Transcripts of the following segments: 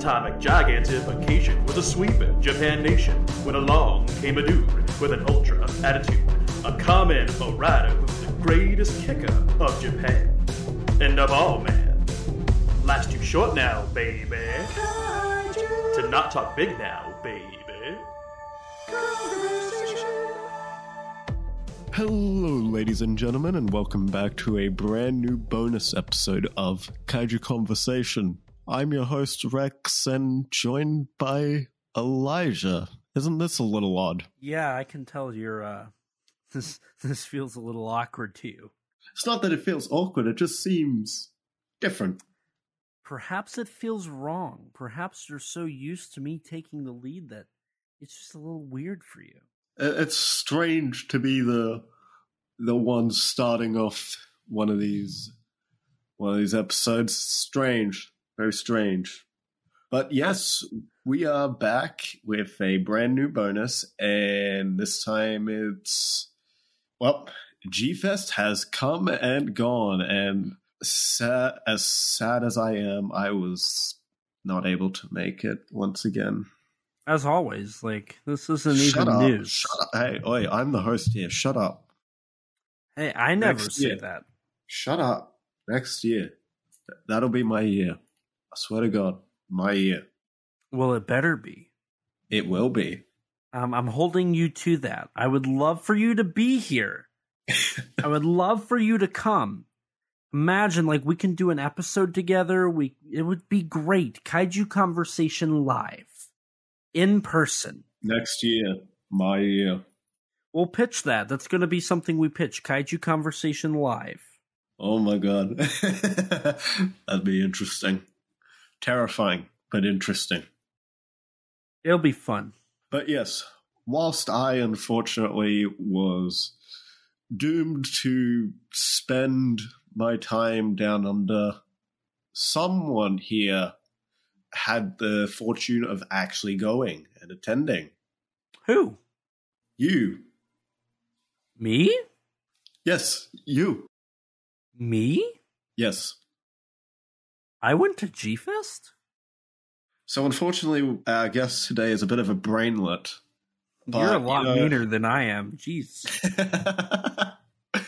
Atomic gigantification was a sweep sweeping Japan nation when along came a dude with an ultra attitude, a Kamen Rider who's the greatest kicker of Japan. And of all, man, life's too short now, baby. To not talk big now, baby. Hello, ladies and gentlemen, and welcome back to a brand new bonus episode of Kaiju Conversation. I'm your host, Rex, and joined by Elijah. Isn't this a little odd? Yeah, I can tell you're uh this this feels a little awkward to you. It's not that it feels awkward, it just seems different. Perhaps it feels wrong. Perhaps you're so used to me taking the lead that it's just a little weird for you. It's strange to be the the one starting off one of these one of these episodes. Strange, very strange. But yes, we are back with a brand new bonus, and this time it's well, G Fest has come and gone, and sad, as sad as I am, I was not able to make it once again. As always, like this isn't Shut even up! news. Shut up! Hey, oi, I'm the host here. Shut up! Hey, I never Next say year. that. Shut up! Next year, that'll be my year. I swear to God, my year. Well, it better be. It will be. Um, I'm holding you to that. I would love for you to be here. I would love for you to come. Imagine like we can do an episode together. We it would be great. Kaiju conversation live. In person. Next year, my year. We'll pitch that. That's going to be something we pitch. Kaiju conversation live. Oh my god. That'd be interesting. Terrifying, but interesting. It'll be fun. But yes, whilst I unfortunately was doomed to spend my time down under, someone here had the fortune of actually going and attending. Who? You. Me? Yes, you. Me? Yes. I went to G Fest? So unfortunately, uh, our guest today is a bit of a brainlet. You're a lot you know- meaner than I am. Jeez.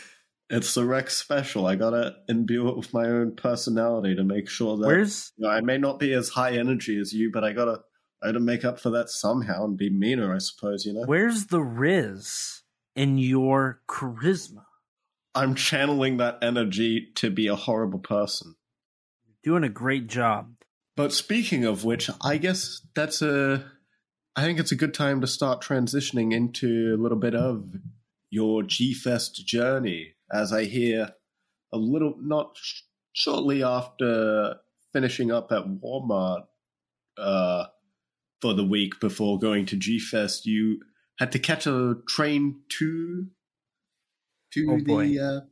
it's the Rex special. I gotta imbue it with my own personality to make sure that Where's you know, I may not be as high energy as you, but I gotta I gotta make up for that somehow and be meaner, I suppose. You know, where's the Riz in your charisma? I'm channeling that energy to be a horrible person. Doing a great job. But speaking of which, I guess that's a. I think it's a good time to start transitioning into a little bit of your G Fest journey, as I hear a little, not sh- shortly after finishing up at Walmart uh, for the week before going to G Fest, you had to catch a train to to Oh, the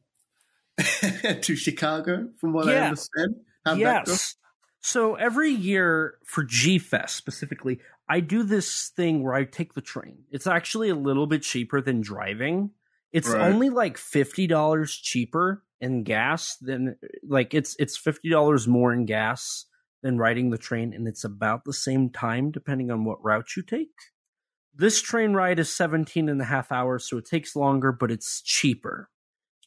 uh, to Chicago, from what I understand. How'd that go? yes. So every year for G Fest specifically, I do this thing where I take the train. It's actually a little bit cheaper than driving. It's Right. only like fifty dollars cheaper in gas than like it's it's fifty dollars more in gas than riding the train, and it's about the same time depending on what route you take. This train ride is 17 and a half hours, so it takes longer, but it's cheaper.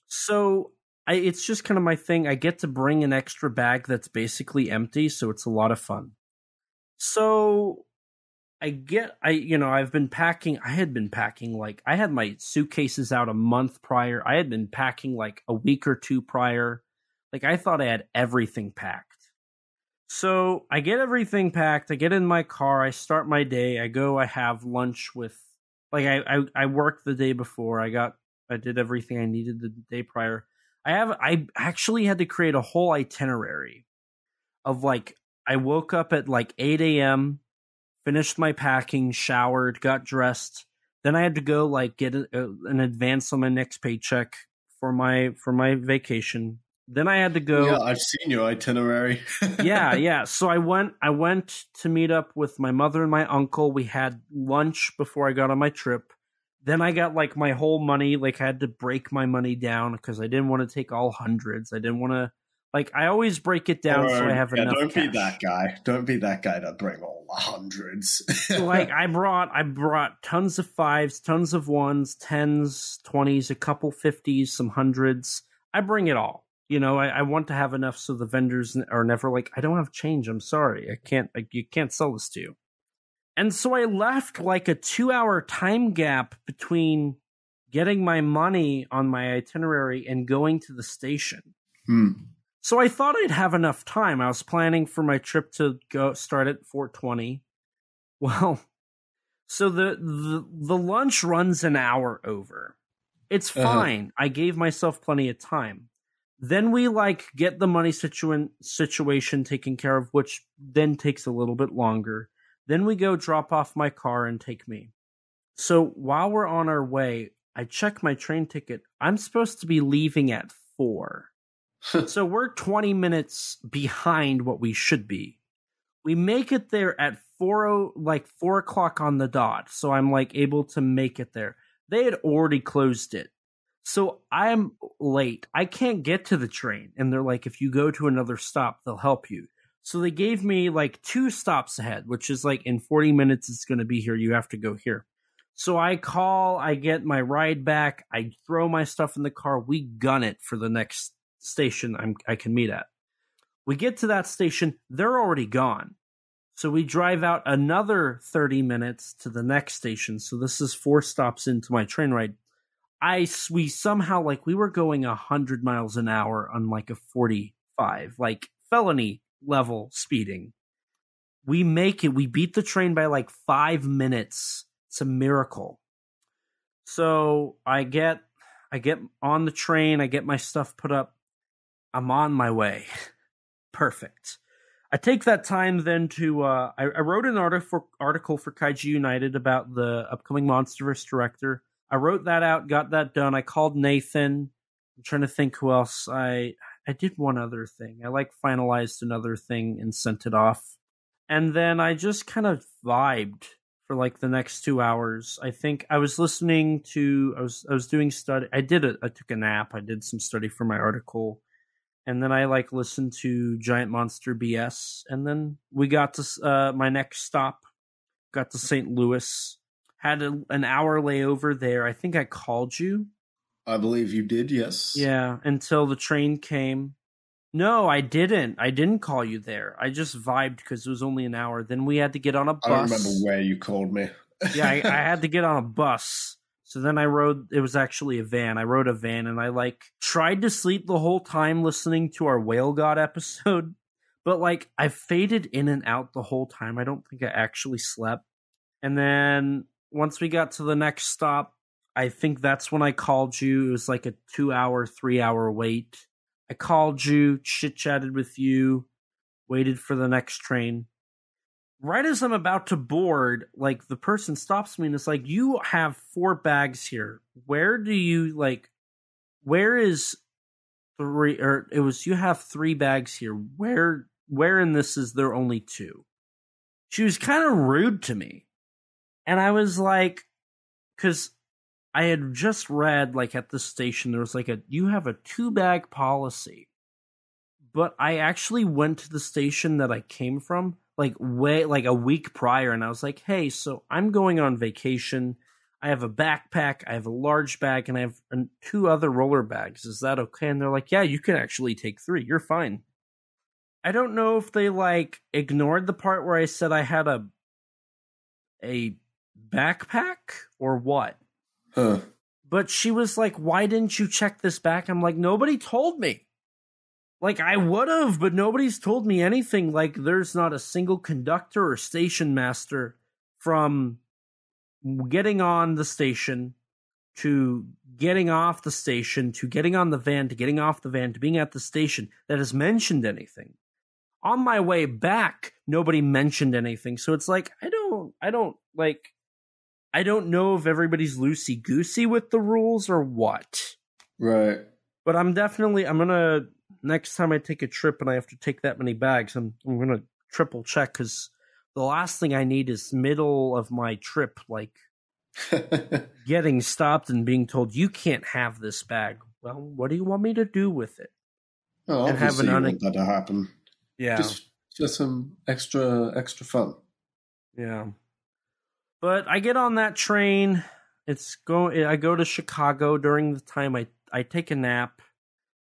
So I, it's just kind of my thing. I get to bring an extra bag that's basically empty, so it's a lot of fun. So I get, I you know, I've been packing. I had been packing like I had my suitcases out a month prior. I had been packing like a week or two prior. Like I thought I had everything packed. So I get everything packed. I get in my car. I start my day. I go. I have lunch with. Like I, I, I worked the day before. I got. I did everything I needed the day prior. I have. I actually had to create a whole itinerary, of like I woke up at like eight a.m., finished my packing, showered, got dressed. Then I had to go like get a, a, an advance on my next paycheck for my for my vacation. Then I had to go Yeah, I've seen your itinerary. yeah, yeah. So I went I went to meet up with my mother and my uncle. We had lunch before I got on my trip. Then I got like my whole money, like I had to break my money down because I didn't want to take all hundreds. I didn't want to Like I always break it down so I have yeah, enough. Don't cash. be that guy. Don't be that guy to bring all the hundreds. like I brought I brought tons of fives, tons of ones, tens, twenties, a couple fifties, some hundreds. I bring it all. You know, I, I want to have enough so the vendors are never like, I don't have change. I'm sorry, I can't. Like, you can't sell this to you. And so I left like a two hour time gap between getting my money on my itinerary and going to the station. Hmm. So I thought I'd have enough time. I was planning for my trip to go start at 420. Well, so the the, the lunch runs an hour over. It's Uh-huh. fine. I gave myself plenty of time. Then we like get the money situa- situation taken care of, which then takes a little bit longer. Then we go drop off my car and take me. So while we're on our way, I check my train ticket. I'm supposed to be leaving at four. so we're 20 minutes behind what we should be. We make it there at four o like four o'clock on the dot. So I'm like able to make it there. They had already closed it. So I'm late. I can't get to the train. And they're like, if you go to another stop, they'll help you. So they gave me like two stops ahead, which is like in 40 minutes, it's going to be here. You have to go here. So I call, I get my ride back, I throw my stuff in the car, we gun it for the next station I'm, I can meet at. We get to that station, they're already gone. So we drive out another 30 minutes to the next station. So this is four stops into my train ride. I we somehow like we were going 100 miles an hour on like a 45, like felony level speeding. We make it, we beat the train by like 5 minutes. It's a miracle. So I get I get on the train, I get my stuff put up. I'm on my way. Perfect. I take that time then to uh, I, I wrote an article for, article for Kaiju United about the upcoming MonsterVerse director. I wrote that out, got that done. I called Nathan. I'm trying to think who else. I I did one other thing. I like finalized another thing and sent it off. And then I just kind of vibed for like the next two hours. I think I was listening to I was I was doing study. I did it. I took a nap. I did some study for my article and then I like listened to Giant Monster BS, and then we got to uh, my next stop, got to St. Louis, had a, an hour layover there. I think I called you, I believe you did. Yes. yeah, until the train came. No, I didn't. I didn't call you there. I just vibed because it was only an hour. Then we had to get on a bus. I don't remember where you called me. yeah, I, I had to get on a bus. So then I rode, it was actually a van. I rode a van and I like tried to sleep the whole time listening to our Whale God episode. But like I faded in and out the whole time. I don't think I actually slept. And then once we got to the next stop, I think that's when I called you. It was like a two hour, three hour wait. I called you, chit chatted with you, waited for the next train right as I'm about to board, like the person stops me and it's like, "You have four bags here. Where do you like? Where is three? Or it was you have three bags here. Where? Where in this is there only two? She was kind of rude to me, and I was like, because I had just read like at the station there was like a you have a two bag policy. But I actually went to the station that I came from like way like a week prior and I was like, "Hey, so I'm going on vacation. I have a backpack, I have a large bag and I have two other roller bags. Is that okay?" And they're like, "Yeah, you can actually take 3. You're fine." I don't know if they like ignored the part where I said I had a a backpack or what. Huh. But she was like, "Why didn't you check this back?" I'm like, "Nobody told me." Like I would have, but nobody's told me anything. Like there's not a single conductor or station master from getting on the station to getting off the station to getting on the van to getting off the van to being at the station that has mentioned anything. On my way back, nobody mentioned anything. So it's like I don't I don't like I don't know if everybody's loosey goosey with the rules or what. Right. But I'm definitely I'm gonna next time I take a trip and I have to take that many bags, I'm I'm gonna triple check because the last thing I need is middle of my trip, like getting stopped and being told you can't have this bag. Well, what do you want me to do with it? Oh, And have obviously an une- want that to happen. Yeah. Just for some extra extra fun. Yeah. But I get on that train. It's go I go to Chicago during the time I I take a nap.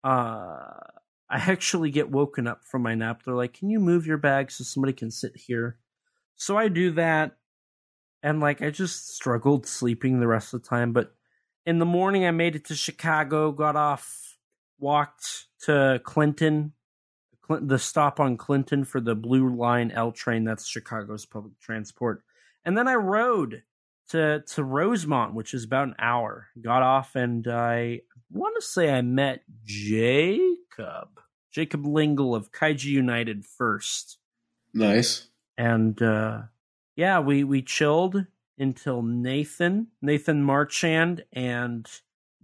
Uh I actually get woken up from my nap. They're like, "Can you move your bag so somebody can sit here?" So I do that and like I just struggled sleeping the rest of the time, but in the morning I made it to Chicago, got off, walked to Clinton, Clin- the stop on Clinton for the Blue Line L train. That's Chicago's public transport. And then I rode to to Rosemont, which is about an hour. Got off, and I want to say I met Jacob, Jacob Lyngle of Kaiju United first, Nice. and uh, yeah, we we chilled until Nathan, Nathan Marchand, and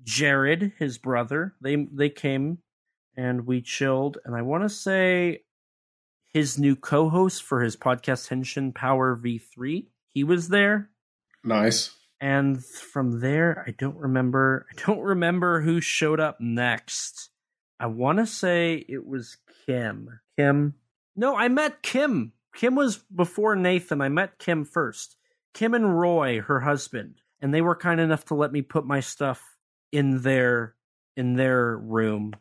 Jared, his brother. They they came and we chilled. And I want to say his new co-host for his podcast Henshin Power V3. He was there. Nice. And from there, I don't remember. I don't remember who showed up next. I want to say it was Kim. Kim. No, I met Kim. Kim was before Nathan. I met Kim first. Kim and Roy, her husband, and they were kind enough to let me put my stuff in their in their room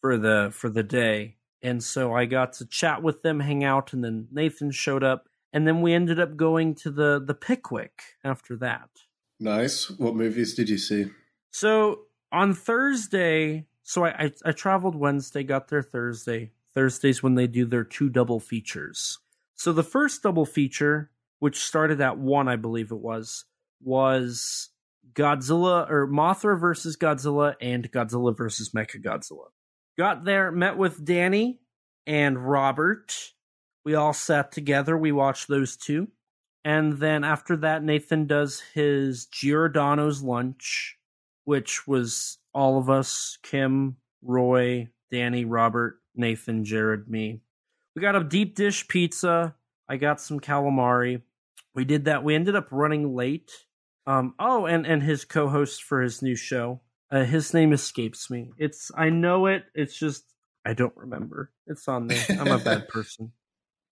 for the for the day. And so I got to chat with them, hang out, and then Nathan showed up, and then we ended up going to the the Pickwick after that. Nice. What movies did you see? So on Thursday, so I, I I traveled Wednesday, got there Thursday. Thursdays when they do their two double features. So the first double feature, which started at one, I believe it was, was Godzilla or Mothra versus Godzilla and Godzilla versus Mechagodzilla. Got there, met with Danny and Robert. We all sat together. We watched those two. And then after that, Nathan does his Giordano's lunch, which was all of us Kim, Roy, Danny, Robert, Nathan, Jared, me. We got a deep dish pizza. I got some calamari. We did that. We ended up running late. Um, oh, and, and his co host for his new show. Uh, his name escapes me. It's I know it. It's just I don't remember. It's on there. I'm a bad person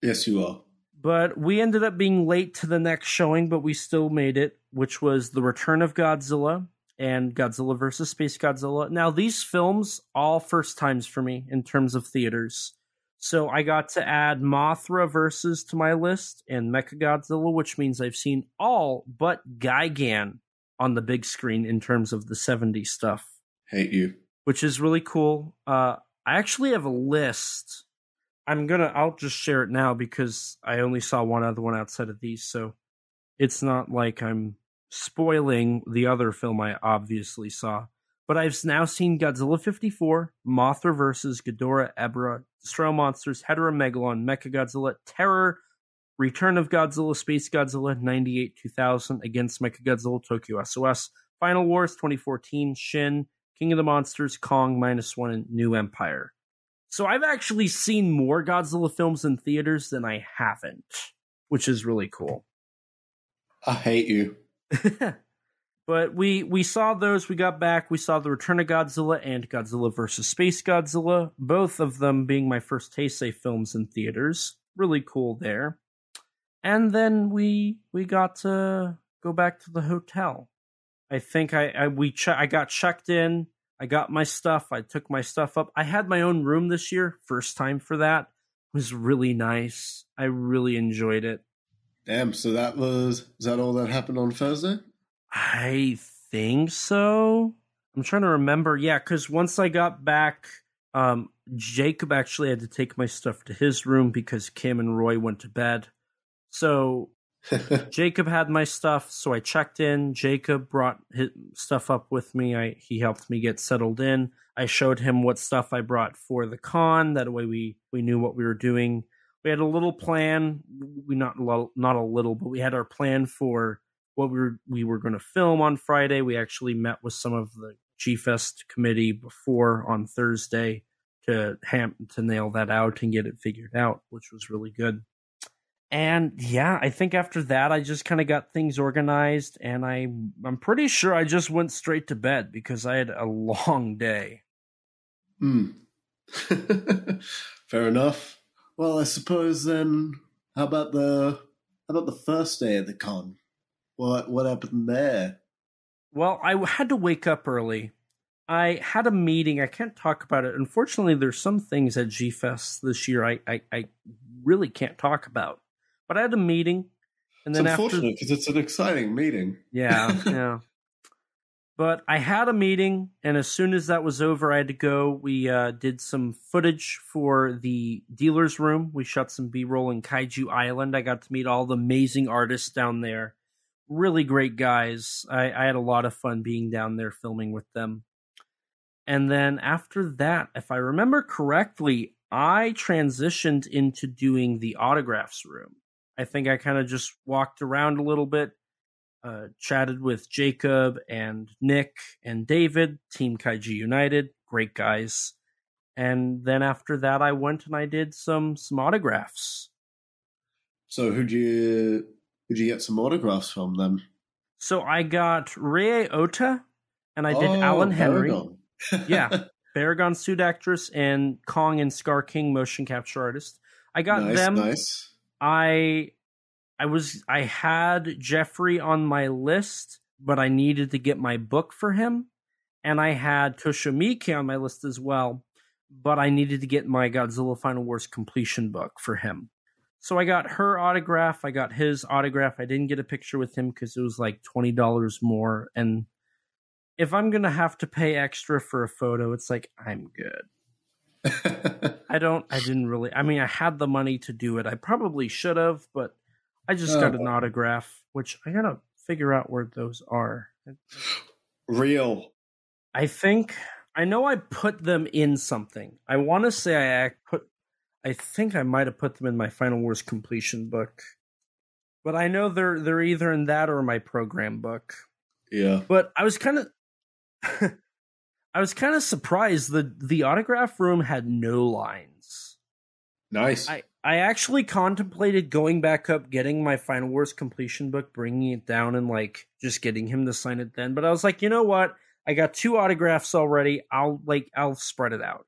Yes, you are. but we ended up being late to the next showing, but we still made it, which was The Return of Godzilla and Godzilla versus Space Godzilla. Now, these films, all first times for me in terms of theaters. So I got to add Mothra versus to my list and Mechagodzilla, which means I've seen all but Gigan on the big screen in terms of the 70s stuff Hate you. which is really cool. Uh, I actually have a list. I'm gonna. I'll just share it now because I only saw one other one outside of these, so it's not like I'm spoiling the other film I obviously saw. But I've now seen Godzilla 54, Mothra vs. Ghidorah, Ebirah, Destroy Monsters, Heteromegalon, Mechagodzilla, Terror, Return of Godzilla, Space Godzilla 98 2000 against Mechagodzilla, Tokyo SOS, Final Wars 2014, Shin, King of the Monsters, Kong minus one, and New Empire. So I've actually seen more Godzilla films in theaters than I haven't, which is really cool. I hate you. but we we saw those. We got back. We saw the Return of Godzilla and Godzilla versus Space Godzilla. Both of them being my first Heisei films in theaters. Really cool there. And then we we got to go back to the hotel. I think I, I we che- I got checked in. I got my stuff. I took my stuff up. I had my own room this year. First time for that. It was really nice. I really enjoyed it. Damn. So that was is that all that happened on Thursday? I think so. I'm trying to remember. Yeah, because once I got back, um, Jacob actually had to take my stuff to his room because Kim and Roy went to bed. So Jacob had my stuff, so I checked in. Jacob brought his stuff up with me. I he helped me get settled in. I showed him what stuff I brought for the con. That way we we knew what we were doing. We had a little plan. We not a not a little, but we had our plan for what we were we were going to film on Friday. We actually met with some of the G Fest committee before on Thursday to ham to nail that out and get it figured out, which was really good. And yeah, I think after that I just kind of got things organized and I I'm pretty sure I just went straight to bed because I had a long day. Hmm. Fair enough. Well, I suppose then, how about the how about the first day of the con? What what happened there? Well, I had to wake up early. I had a meeting. I can't talk about it. Unfortunately, there's some things at G Fest this year I, I, I really can't talk about. But I had a meeting, and It's then unfortunate after because it's an exciting meeting. yeah, yeah. But I had a meeting, and as soon as that was over, I had to go. We uh, did some footage for the dealer's room. We shot some B roll in Kaiju Island. I got to meet all the amazing artists down there. Really great guys. I, I had a lot of fun being down there filming with them. And then after that, if I remember correctly, I transitioned into doing the autographs room. I think I kind of just walked around a little bit, uh, chatted with Jacob and Nick and David, Team Kaiju United, great guys. And then after that, I went and I did some some autographs. So who'd you who'd you get some autographs from then? So I got Rie Ota, and I did Alan Henry, Yeah. Baragon suit actress, and Kong and Scar King motion capture artist. I got nice, them. nice. I I was I had Jeffrey on my list, but I needed to get my book for him, and I had Toshimiki on my list as well, but I needed to get my Godzilla Final Wars completion book for him. So I got her autograph, I got his autograph. I didn't get a picture with him because it was like twenty dollars more, and if I'm gonna have to pay extra for a photo, it's like I'm good. I don't. I didn't really. I mean, I had the money to do it. I probably should have, but I just oh, got an Oh. autograph, which I gotta figure out where those are. Real. I think I know I put them in something. I want to say I put. I think I might have put them in my Final Wars completion book, but I know they're they're either in that or my program book. Yeah. But I was kind of. I was kind of surprised the the autograph room had no lines. Nice. I, I actually contemplated going back up, getting my Final Wars completion book, bringing it down, and like just getting him to sign it then. But I was like, you know what? I got two autographs already. I'll like I'll spread it out.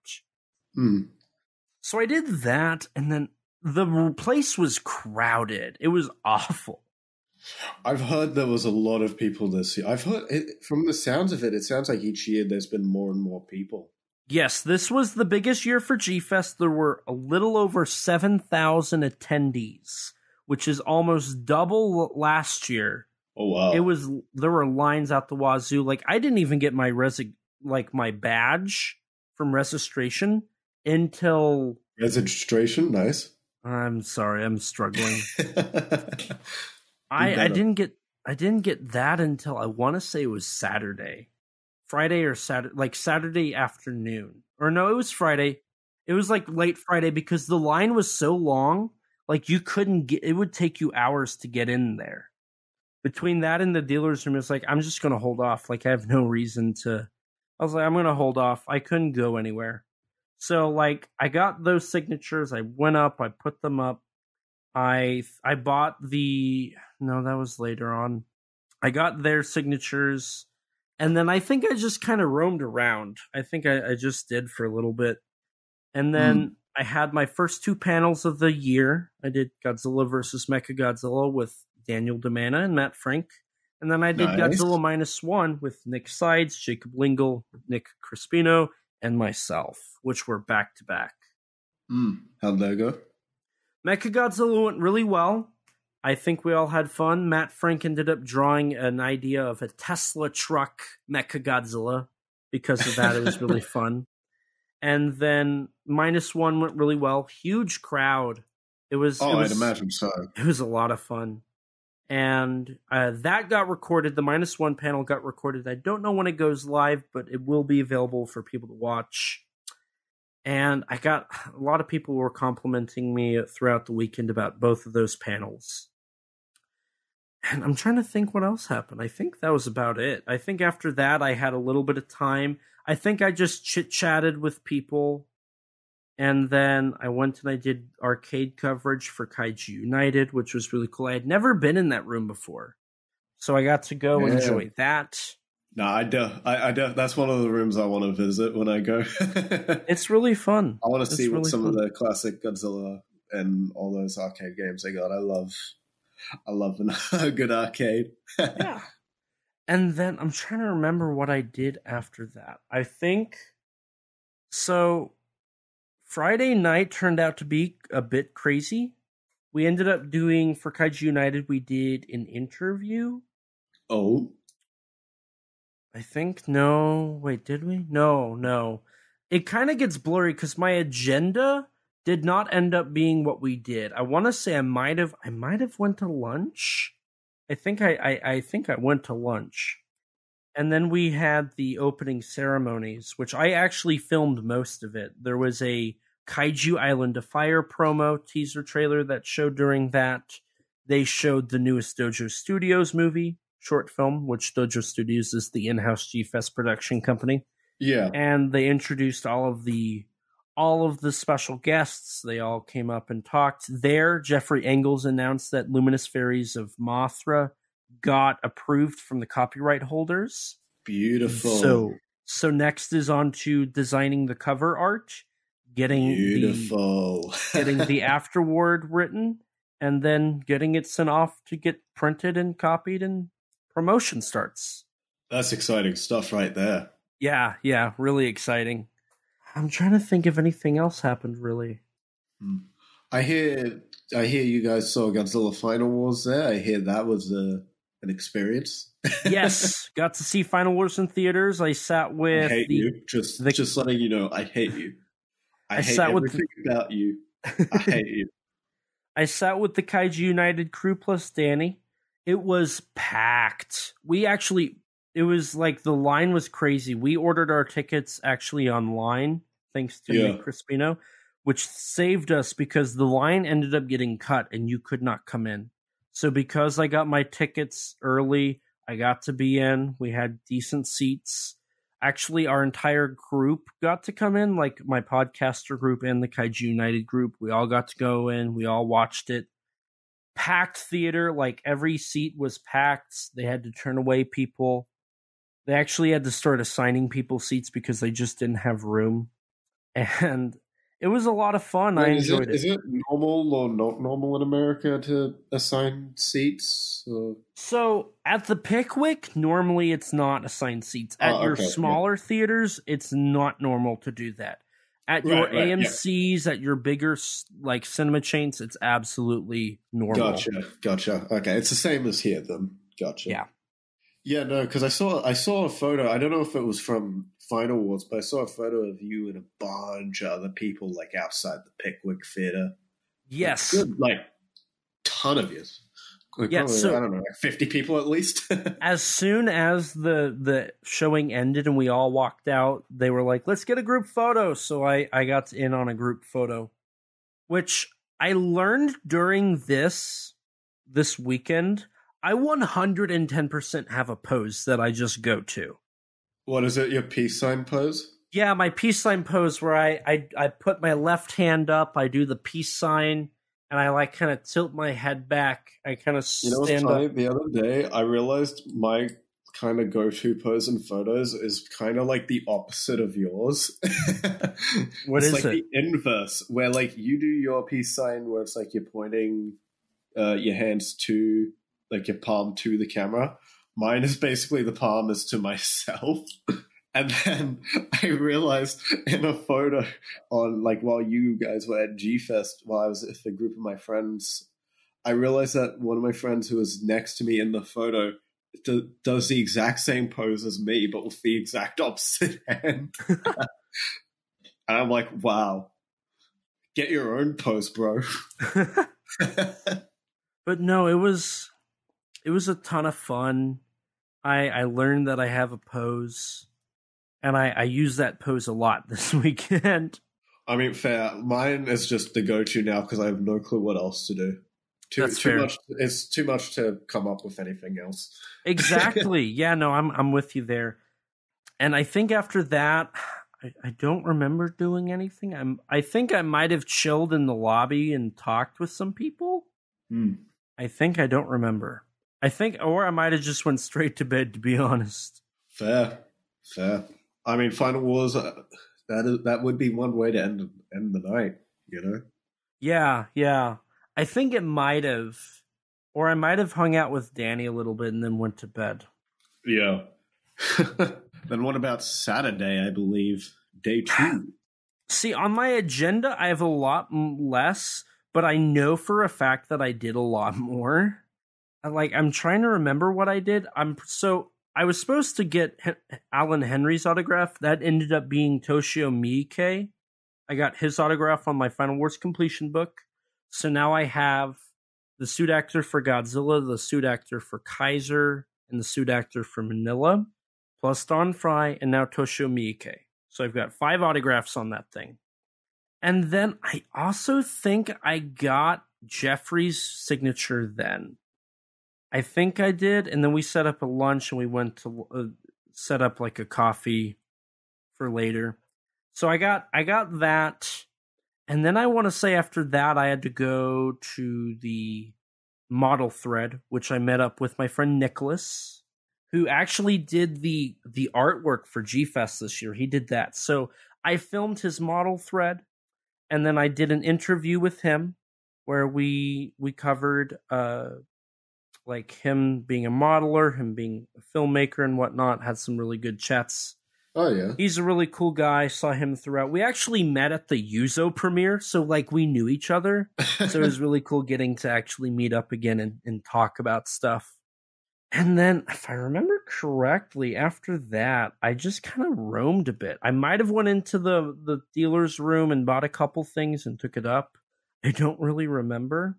Hmm. So I did that, and then the place was crowded. It was awful. I've heard there was a lot of people this year. I've heard it, from the sounds of it, it sounds like each year there's been more and more people. Yes, this was the biggest year for G Fest. There were a little over seven thousand attendees, which is almost double last year. Oh wow! it was there were lines out the wazoo. Like I didn't even get my resi- like my badge from registration until registration. Nice. I'm sorry, I'm struggling. I I didn't get I didn't get that until I want to say it was Saturday, Friday or Saturday, like Saturday afternoon, or no, it was Friday. It was like late Friday because the line was so long, like you couldn't get. It would take you hours to get in there. Between that and the dealer's room, it's like I'm just gonna hold off. Like I have no reason to. I was like, I'm gonna hold off. I couldn't go anywhere. So like I got those signatures. I went up. I put them up. I I bought the no, that was later on. I got their signatures, and then I think I just kind of roamed around. I think I, I just did for a little bit, and then I had my first two panels of the year. I did Godzilla versus Mecha Godzilla with Daniel DiManna and Matt Frank, and then I did Nice. Godzilla minus one with Nick Sides, Jacob Lyngle, Nick Crispino, and myself, which were back to back. Hmm. How'd that go? Mecha Godzilla went really well. I think we all had fun. Matt Frank ended up drawing an idea of a Tesla truck Mecha Godzilla. Because of that, it was really fun. And then minus one went really well. Huge crowd. It was. Oh, it was I'd imagine so. it was a lot of fun. And uh, that got recorded. The minus one panel got recorded. I don't know when it goes live, but it will be available for people to watch. And I got a lot of people were complimenting me throughout the weekend about both of those panels. And I'm trying to think what else happened. I think that was about it. I think after that, I had a little bit of time. I think I just chit chatted with people and then I went and I did arcade coverage for Kaiju United, which was really cool. I had never been in that room before. So I got to go Yeah. enjoy that. No, I do. I, I do. That's one of the rooms I want to visit when I go. It's really fun. I want to It's see what some fun. of the classic Godzilla and all those arcade games they got. I love, I love a good arcade. yeah. And then I'm trying to remember what I did after that. I think so. Friday night turned out to be a bit crazy. We ended up doing for Kaiju United. We did an interview. Oh, I think no. Wait, did we? No, no. It kind of gets blurry because my agenda did not end up being what we did. I want to say I might have. I might have went to lunch. I think I, I. I think I went to lunch, and then we had the opening ceremonies, which I actually filmed most of it. There was a Kaiju Island of Fire promo teaser trailer that showed during that. They showed the newest Dojo Studios movie short film, which Dojo Studios is the in-house G-Fest production company, yeah. and they introduced all of the all of the special guests. They all came up and talked. There, Jeffrey Angles announced that Luminous Fairies of Mothra got approved from the copyright holders. Beautiful. So, so next is on to designing the cover art, getting the beautiful. getting the afterword written, and then getting it sent off to get printed and copied, and promotion starts. That's exciting stuff right there. Yeah, yeah, really exciting. I'm trying to think if anything else happened. Really, hmm. I hear. I hear you guys saw Godzilla Final Wars there. I hear that was a, an experience. yes, got to see Final Wars in theaters. I sat I with hate the you. Just, the- just letting you know, I hate you. I, I hate sat with everything about you. I hate you. I sat with the Kaiju United crew plus Danny. It was packed. We actually, it was like the line was crazy. We ordered our tickets actually online, thanks to Yeah. Nick Crispino, which saved us because the line ended up getting cut and you could not come in. So because I got my tickets early, I got to be in. We had decent seats. Actually, our entire group got to come in, like my podcaster group and the Kaiju United group. We all got to go in. We all watched it. Packed theater, like every seat was packed. They had to turn away people. They actually had to start assigning people seats because they just didn't have room. And it was a lot of fun. I Wait, is enjoyed it, is it normal or not normal in America to assign seats? Or? So at the Pickwick, normally it's not assigned seats. At Oh, your okay, yeah. smaller theaters, it's not normal to do that. At your Right, right, yeah. AMC's, at your bigger like cinema chains, it's absolutely normal. Gotcha, gotcha. Okay, it's the same as here then. Gotcha. Yeah. Yeah, no, because I saw I saw a photo. I don't know if it was from Final Wars, but I saw a photo of you and a bunch of other people like outside the Pickwick Theater. Yes. Good, like ton of you. Like, Yeah, probably, so- I don't know, like fifty people at least. As soon as the the showing ended and we all walked out, they were like, "Let's get a group photo." So I I got in on a group photo, which I learned during this this weekend. I 110% have a pose that I just go to. what is it? Your peace sign pose? Yeah, my peace sign pose where I I, I put my left hand up, I do the peace sign, and I like kind of tilt my head back. I kind of You know what's funny? up. The other day, I realized my kind of go-to pose in photos is kind of like the opposite of yours. What it's is like it? the inverse, where like you do your peace sign, where it's like you're pointing uh, your hands to like your palm to the camera. Mine is basically the palm is to myself. And then I realized in a photo on like while you guys were at G Fest, while I was with a group of my friends, I realized that one of my friends who was next to me in the photo do, does the exact same pose as me, but with the exact opposite hand. and I'm like, wow, get your own pose, bro. but no, it was it was a ton of fun. I I learned that I have a pose, and I I use that pose a lot this weekend. I mean, fair. Mine is just the go-to now because I have no clue what else to do. Too, That's too fair. much. It's too much to come up with anything else. exactly. yeah, no, I'm I'm with you there. And I think after that, I, I don't remember doing anything. I'm I think I might have chilled in the lobby and talked with some people. Hmm. I think I don't remember. I think, or I might have just went straight to bed. To be honest. Fair, fair. I mean, Final Wars. Uh, that is that would be one way to end end the night. You know. Yeah, yeah. I think it might have, or I might have hung out with Danny a little bit and then went to bed. Yeah. then what about Saturday? I believe day two. See, on my agenda, I have a lot less, but I know for a fact that I did a lot more. Like, I'm trying to remember what I did. I'm so I was supposed to get Alan Henry's autograph. That ended up being Toshio Miike. I got his autograph on my Final Wars completion book. So now I have the suit actor for Godzilla, the suit actor for Kaiser, and the suit actor for Minilla, plus Don Frye, and now Toshio Miike. So I've got five autographs on that thing. And then I also think I got Jeffrey's signature then. I think I did. And then we set up a lunch and we went to uh, set up like a coffee for later. So I got I got that. And then I want to say after that I had to go to the model thread, which I met up with my friend Nicholas, who actually did the the artwork for G Fest this year. He did that. So I filmed his model thread and then I did an interview with him where we we covered uh like him being a modeler, him being a filmmaker and whatnot, had some really good chats. Oh yeah. He's a really cool guy. Saw him throughout. We actually met at the Yuzo premiere, so like we knew each other. so it was really cool getting to actually meet up again and, and talk about stuff. And then, if I remember correctly, after that, I just kind of roamed a bit. I might have went into the the dealer's room and bought a couple things and took it up. I don't really remember.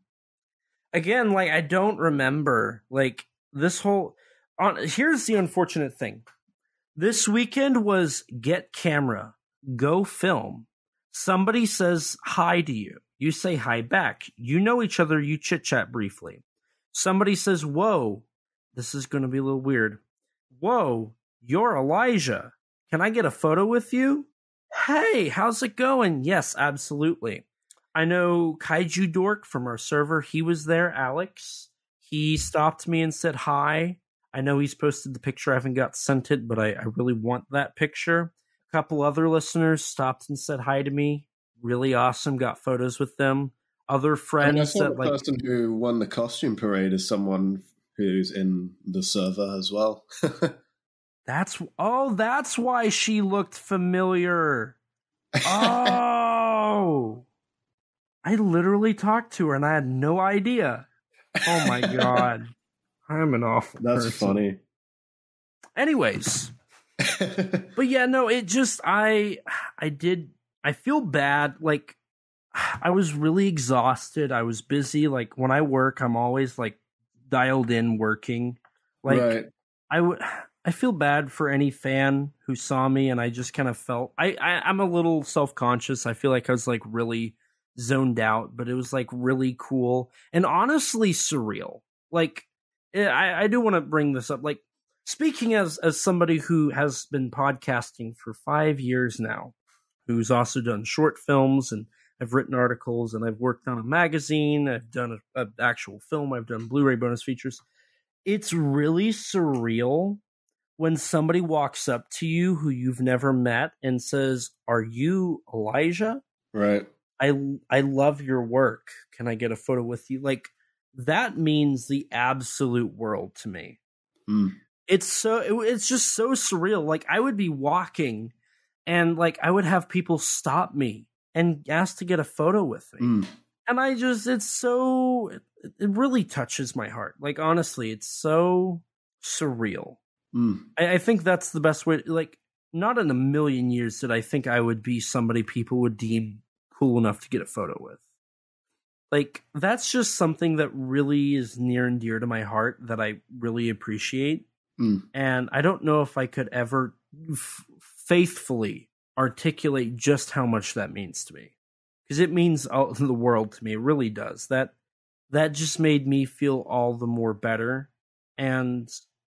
Again, like I don't remember like this whole. On here's the unfortunate thing. This weekend was get camera, go film. Somebody says hi to you. You say hi back. You know each other. You chit chat briefly. Somebody says, "Whoa." This is going to be a little weird. Whoa, you're Elijah. Can I get a photo with you? Hey, how's it going? Yes, absolutely. I know Kaiju Dork from our server. He was there, Alex. He stopped me and said hi. I know he's posted the picture. I haven't got sent it, but I, I really want that picture. A couple other listeners stopped and said hi to me. Really awesome. Got photos with them. Other friends I, mean, I saw that the like person who won the costume parade is someone who's in the server as well. that's oh, that's why she looked familiar. Oh, I literally talked to her and I had no idea. Oh my god, I'm an awful. That's person. funny. Anyways, but yeah, no, it just I I did I feel bad like I was really exhausted. I was busy. Like when I work, I'm always like dialed in working. Like right. I would I feel bad for any fan who saw me and I just kind of felt I, I I'm a little self conscious. I feel like I was like really zoned out, but it was like really cool and honestly surreal. Like eh, I, I do want to bring this up. Like speaking as as somebody who has been podcasting for five years now, who's also done short films and I've written articles and I've worked on a magazine. I've done an actual film. I've done Blu ray bonus features. It's really surreal when somebody walks up to you who you've never met and says, Are you Elijah? Right. I, I love your work. Can I get a photo with you? Like, that means the absolute world to me. Mm. It's so, it, it's just so surreal. Like, I would be walking and like I would have people stop me and ask to get a photo with me. Mm. And I just, it's so, it, it, really touches my heart. Like, honestly, it's so surreal. Mm. I, I, think that's the best way. Like, not in a million years did I think I would be somebody people would deem cool enough to get a photo with. Like, that's just something that really is near and dear to my heart that I really appreciate. Mm. And I don't know if I could ever f- faithfully articulate just how much that means to me because it means all the world to me. It really does. That that just made me feel all the more better. And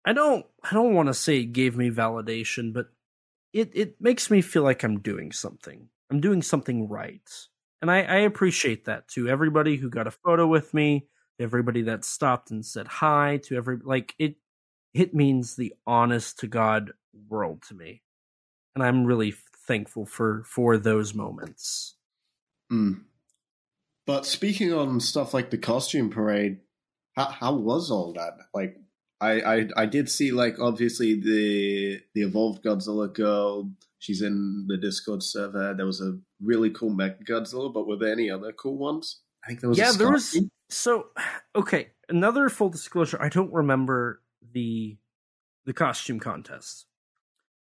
I don't I don't want to say it gave me validation, but it it makes me feel like I'm doing something. I'm doing something right. And I, I appreciate that too. Everybody who got a photo with me, everybody that stopped and said hi to every like it it means the honest to God world to me, and I'm really thankful for for those moments. Mm. But speaking on stuff like the costume parade, how how was all that? Like, I I, I did see like obviously the the evolved Godzilla girl. She's in the Discord server. There was a really cool Mech Godzilla, but were there any other cool ones? I think there was. Yeah, there was. So okay, another full disclosure. I don't remember the the costume contest.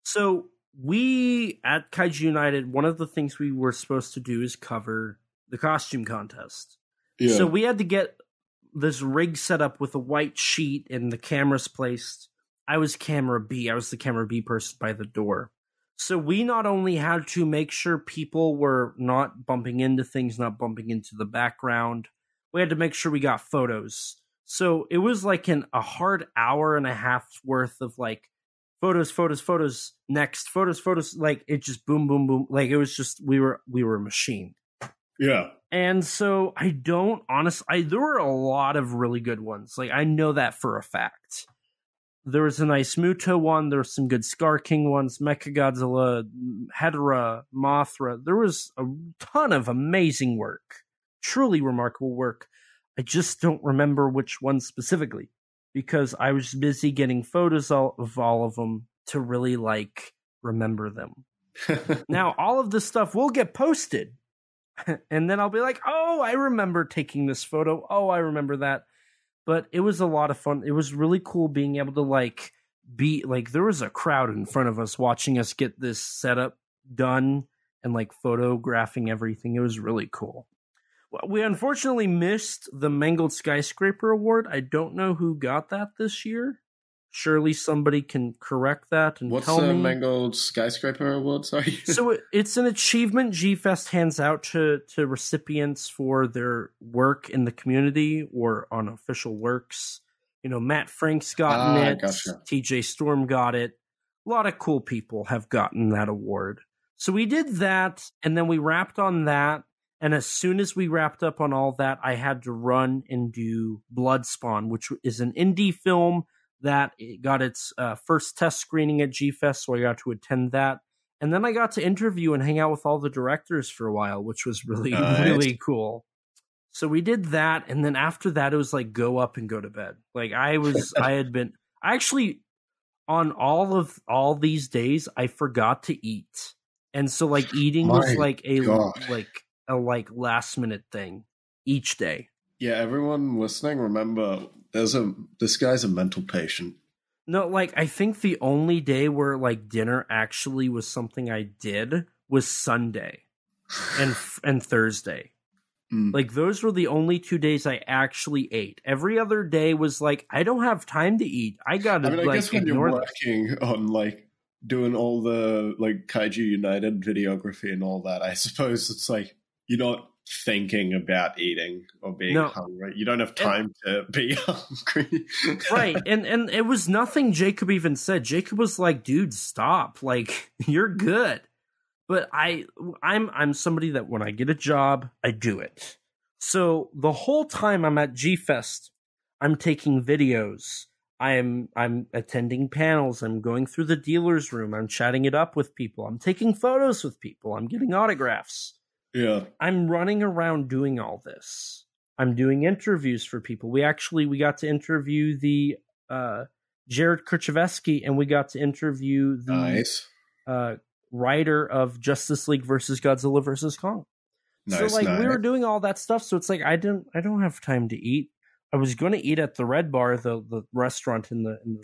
So we at Kaiju United, one of the things we were supposed to do is cover the costume contest. Yeah. So we had to get this rig set up with a white sheet and the cameras placed. I was camera B. I was the camera B person by the door. So we not only had to make sure people were not bumping into things, not bumping into the background, we had to make sure we got photos. So it was like an a hard hour and a half worth of like photos, photos, photos, next photos, photos. Like it just boom, boom, boom. Like it was just we were we were a machine. yeah. And so I don't honestly. I there were a lot of really good ones. Like I know that for a fact. There was a nice Muto one. There was some good Skar King ones. Mechagodzilla, Hedorah, Mothra. There was a ton of amazing work, truly remarkable work. I just don't remember which one specifically because I was busy getting photos of all of them to really like remember them. now all of this stuff will get posted and then I'll be like, "Oh, I remember taking this photo. Oh, I remember that." But it was a lot of fun. It was really cool being able to like be like there was a crowd in front of us watching us get this setup done and like photographing everything. It was really cool. Well, we unfortunately missed the Mangled Skyscraper Award. I don't know who got that this year. Surely somebody can correct that and What's tell the me. Mangled Skyscraper Award? Sorry. so it- it's an achievement G Fest hands out to to recipients for their work in the community or on official works. You know, Matt Frank's gotten Ah, it. gotcha. TJ Storm got it. A lot of cool people have gotten that award. So we did that, and then we wrapped on that. And as soon as we wrapped up on all that, I had to run and do Bloodspawn, which is an indie film that it got its uh, first test screening at G Fest, so I got to attend that. And then I got to interview and hang out with all the directors for a while, which was really, Nice. really cool. So we did that, and then after that, it was like go up and go to bed. Like I was, I had been I actually on all of all these days, I forgot to eat, and so like eating was like a God. like a like last minute thing each day. yeah, everyone listening, remember there's a this guy's a mental patient. No, like I think the only day where like dinner actually was something I did was Sunday and and Thursday. Mm. Like those were the only two days I actually ate. Every other day was like I don't have time to eat. I gotta I mean, I like guess when you're working on like doing all the like Kaiju United videography and all that, I suppose it's like you're not thinking about eating or being No. hungry. You don't have time to be hungry. right and and it was nothing jacob even said. Jacob was like dude stop. Like you're good. But i i'm i'm somebody that when i get a job i do it. So the whole time i'm at g-fest i'm taking videos. I'm i'm attending panels. I'm going through the dealer's room. I'm chatting it up with people. I'm taking photos with people. I'm getting autographs yeah. I'm running around doing all this. I'm doing interviews for people. We actually we got to interview the uh, Jared Kurchevsky and we got to interview the Nice. uh, writer of Justice League versus Godzilla versus Kong. Nice. so like nice. we were doing all that stuff. So it's like I didn't I don't have time to eat. I was going to eat at the Red Bar, the the restaurant in the in the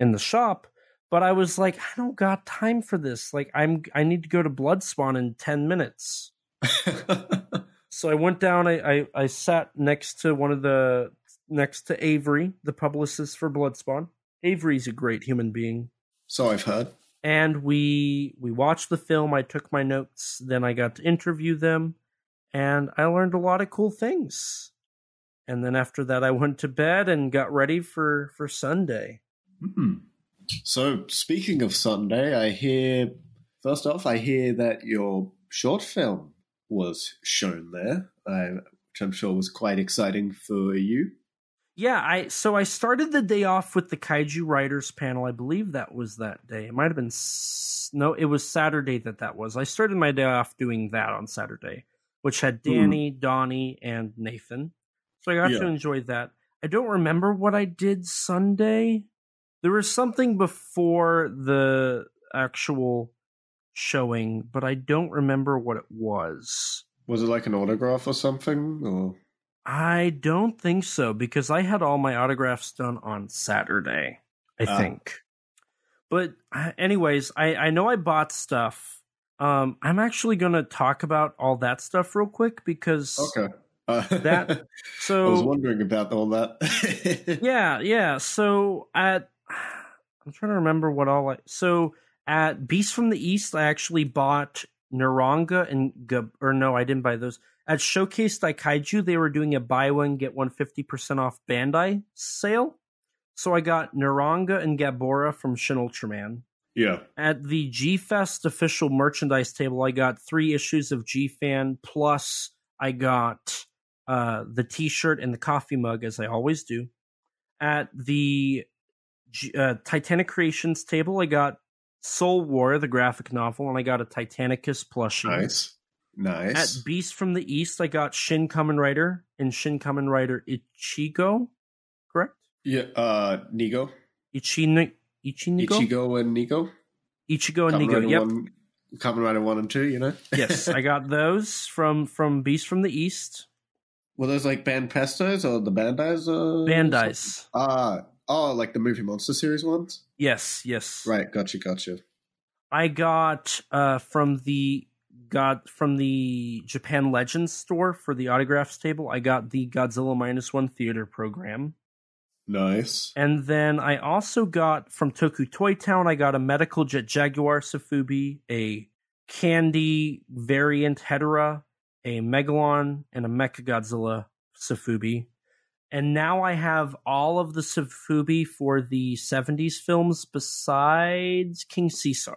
in the shop, but I was like I don't got time for this. Like I'm I need to go to Blood Spawn in ten minutes. So I went down. I, I I sat next to one of the next to Avery, the publicist for Bloodspawn. Avery's a great human being, so I've heard. and we we watched the film. I took my notes. Then I got to interview them, and I learned a lot of cool things. And then after that, I went to bed and got ready for for Sunday. Hmm. So speaking of Sunday, I hear first off, I hear that your short film was shown there, uh, which I'm sure was quite exciting for you. yeah, I so I started the day off with the Kaiju Writers panel. I believe that was that day. It might have been no, it was Saturday that that was. I started my day off doing that on Saturday, which had Hmm. Danny, Donnie, and Nathan. So I got Yeah. to enjoy that. I don't remember what I did Sunday. There was something before the actual showing, but I don't remember what it was. Was it like an autograph or something? Or I don't think so because I had all my autographs done on Saturday, I Ah. think. But uh, anyways, I I know I bought stuff. Um I'm actually going to talk about all that stuff real quick because okay. Uh, That- so I was wondering about all that. yeah, yeah. So at I'm trying to remember what all I so at Beast from the East I actually bought Neronga and Gab, or no, I didn't buy those. At Showcase Daikaiju, they were doing a buy one get one fifty percent off Bandai sale. So I got Neronga and Gabora from Shin Ultraman. yeah. At the G Fest official merchandise table, I got three issues of G Fan plus I got uh, the T-shirt and the coffee mug, as I always do. At the G- uh, Titanic Creations table, I got Soul War, the graphic novel, and I got a Titanicus plushie. Nice. Nice. At Beast from the East, I got Shin Kamen Rider and Shin Kamen Rider Ichigo. Correct? yeah. Uh, Nigo. Ichini- Ichinigo? Ichigo and Nigo. Ichigo and Kamen Nigo. Rider Yep. One, Kamen Rider One and Two. You know. yes, I got those from from Beast from the East. Were those like Banprestos or the Bandai's? Uh, Bandai's. Ah, oh, like the movie monster series ones. Yes, yes. Right. Gotcha. Gotcha. I got uh from the got from the Japan Legends store for the autographs table. I got the Godzilla minus one theater program. Nice. And then I also got from Toku Toy Town, I got a Medical Jet Jaguar Sofubi, a Candy variant Hedorah, a Megalon, and a Mecha Godzilla Sofubi. And now I have all of the Sofubi for the 70s films besides King Caesar.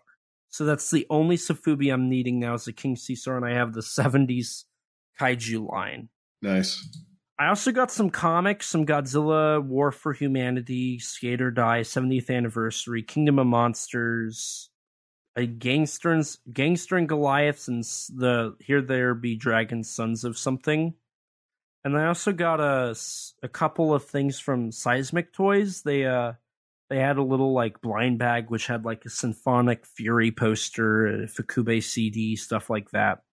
So that's the only Sofubi I'm needing now is the King Caesar, and I have the 70s Kaiju line. Nice. I also got some comics, some Godzilla, War for Humanity, Skate or Die, 70th Anniversary, Kingdom of Monsters, a Gangsters, Gangster and Goliaths, and the Here There Be Dragons, Sons of Something. And I also got a, a couple of things from Seismic Toys. They uh they had a little like blind bag which had like a Symphonic Fury poster, a Fukube CD, stuff like that.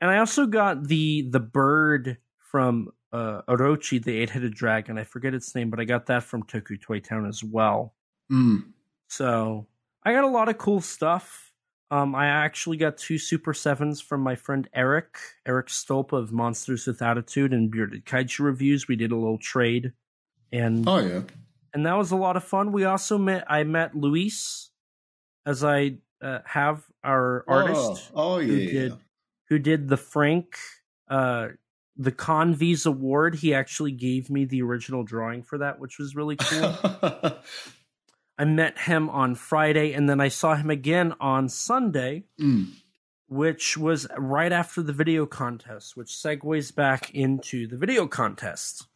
And I also got the the bird from uh, Orochi, the eight headed dragon. I forget its name, but I got that from Toku Toy Town as well. Mm. So I got a lot of cool stuff. Um, I actually got two Super Sevens from my friend Eric, Eric Stolp of Monsters with Attitude and Bearded Kaiju Reviews. We did a little trade, and Oh yeah. and that was a lot of fun. We also met. I met Luis, as I uh, have our artist Oh, oh who yeah. did who did the Frank uh the Convies Award. He actually gave me the original drawing for that, which was really cool. I met him on Friday and then I saw him again on Sunday, Mm. which was right after the video contest, which segues back into the video contest.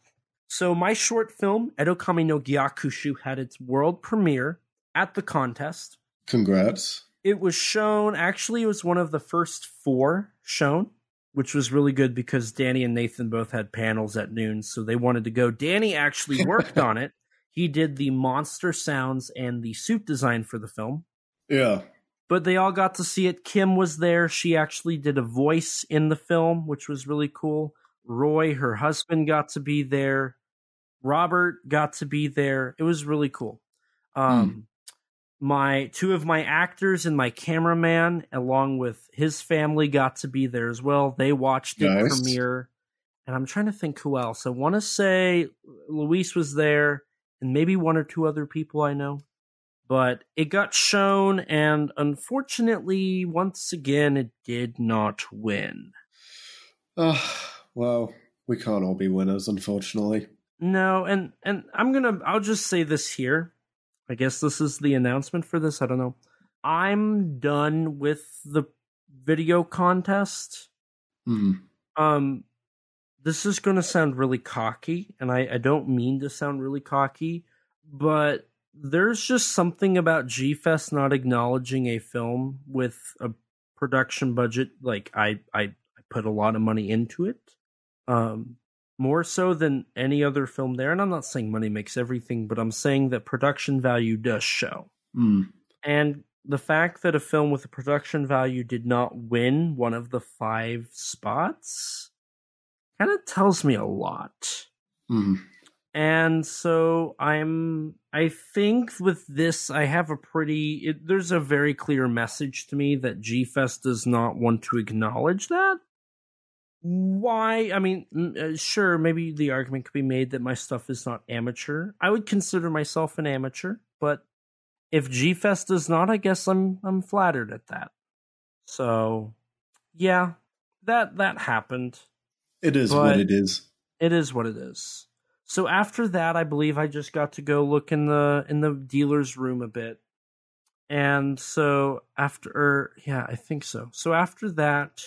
So my short film, Edokami no Gyakushu, had its world premiere at the contest. Congrats. It was shown, actually, it was one of the first four shown, which was really good because Danny and Nathan both had panels at noon, so they wanted to go. Danny actually worked on it. He did the monster sounds and the suit design for the film, Yeah. but they all got to see it. Kim was there. She actually did a voice in the film, which was really cool. Roy, her husband, got to be there. Robert got to be there. It was really cool. Um, my two of my actors and my cameraman, along with his family, got to be there as well. They watched it Nice. premiere, and I'm trying to think who else. I want to say Luis was there, and maybe one or two other people I know. But it got shown, and unfortunately, once again, it did not win. Oh, well, we can't all be winners, unfortunately. No, and and I'm gonna I'll just say this here. I guess this is the announcement for this. I don't know. I'm done with the video contest. Mm. Um this is going to sound really cocky, and I, I don't mean to sound really cocky, but there's just something about G Fest not acknowledging a film with a production budget. Like I, I, I put a lot of money into it, um, more so than any other film there. And I'm not saying money makes everything, but I'm saying that production value does show. Mm. And the fact that a film with a production value did not win one of the five spots kind of tells me a lot. Mm. And so I'm I think with this I have a pretty it, there's a very clear message to me that G Fest does not want to acknowledge that. Why? I mean, uh, sure, maybe the argument could be made that my stuff is not amateur. I would consider myself an amateur, but if G Fest does not, I guess I'm I'm flattered at that. So, yeah, that that happened. It is But- what it is. It is what it is. So after that, I believe I just got to go look in the in the dealer's room a bit. And so after or, yeah, I think so. So after that,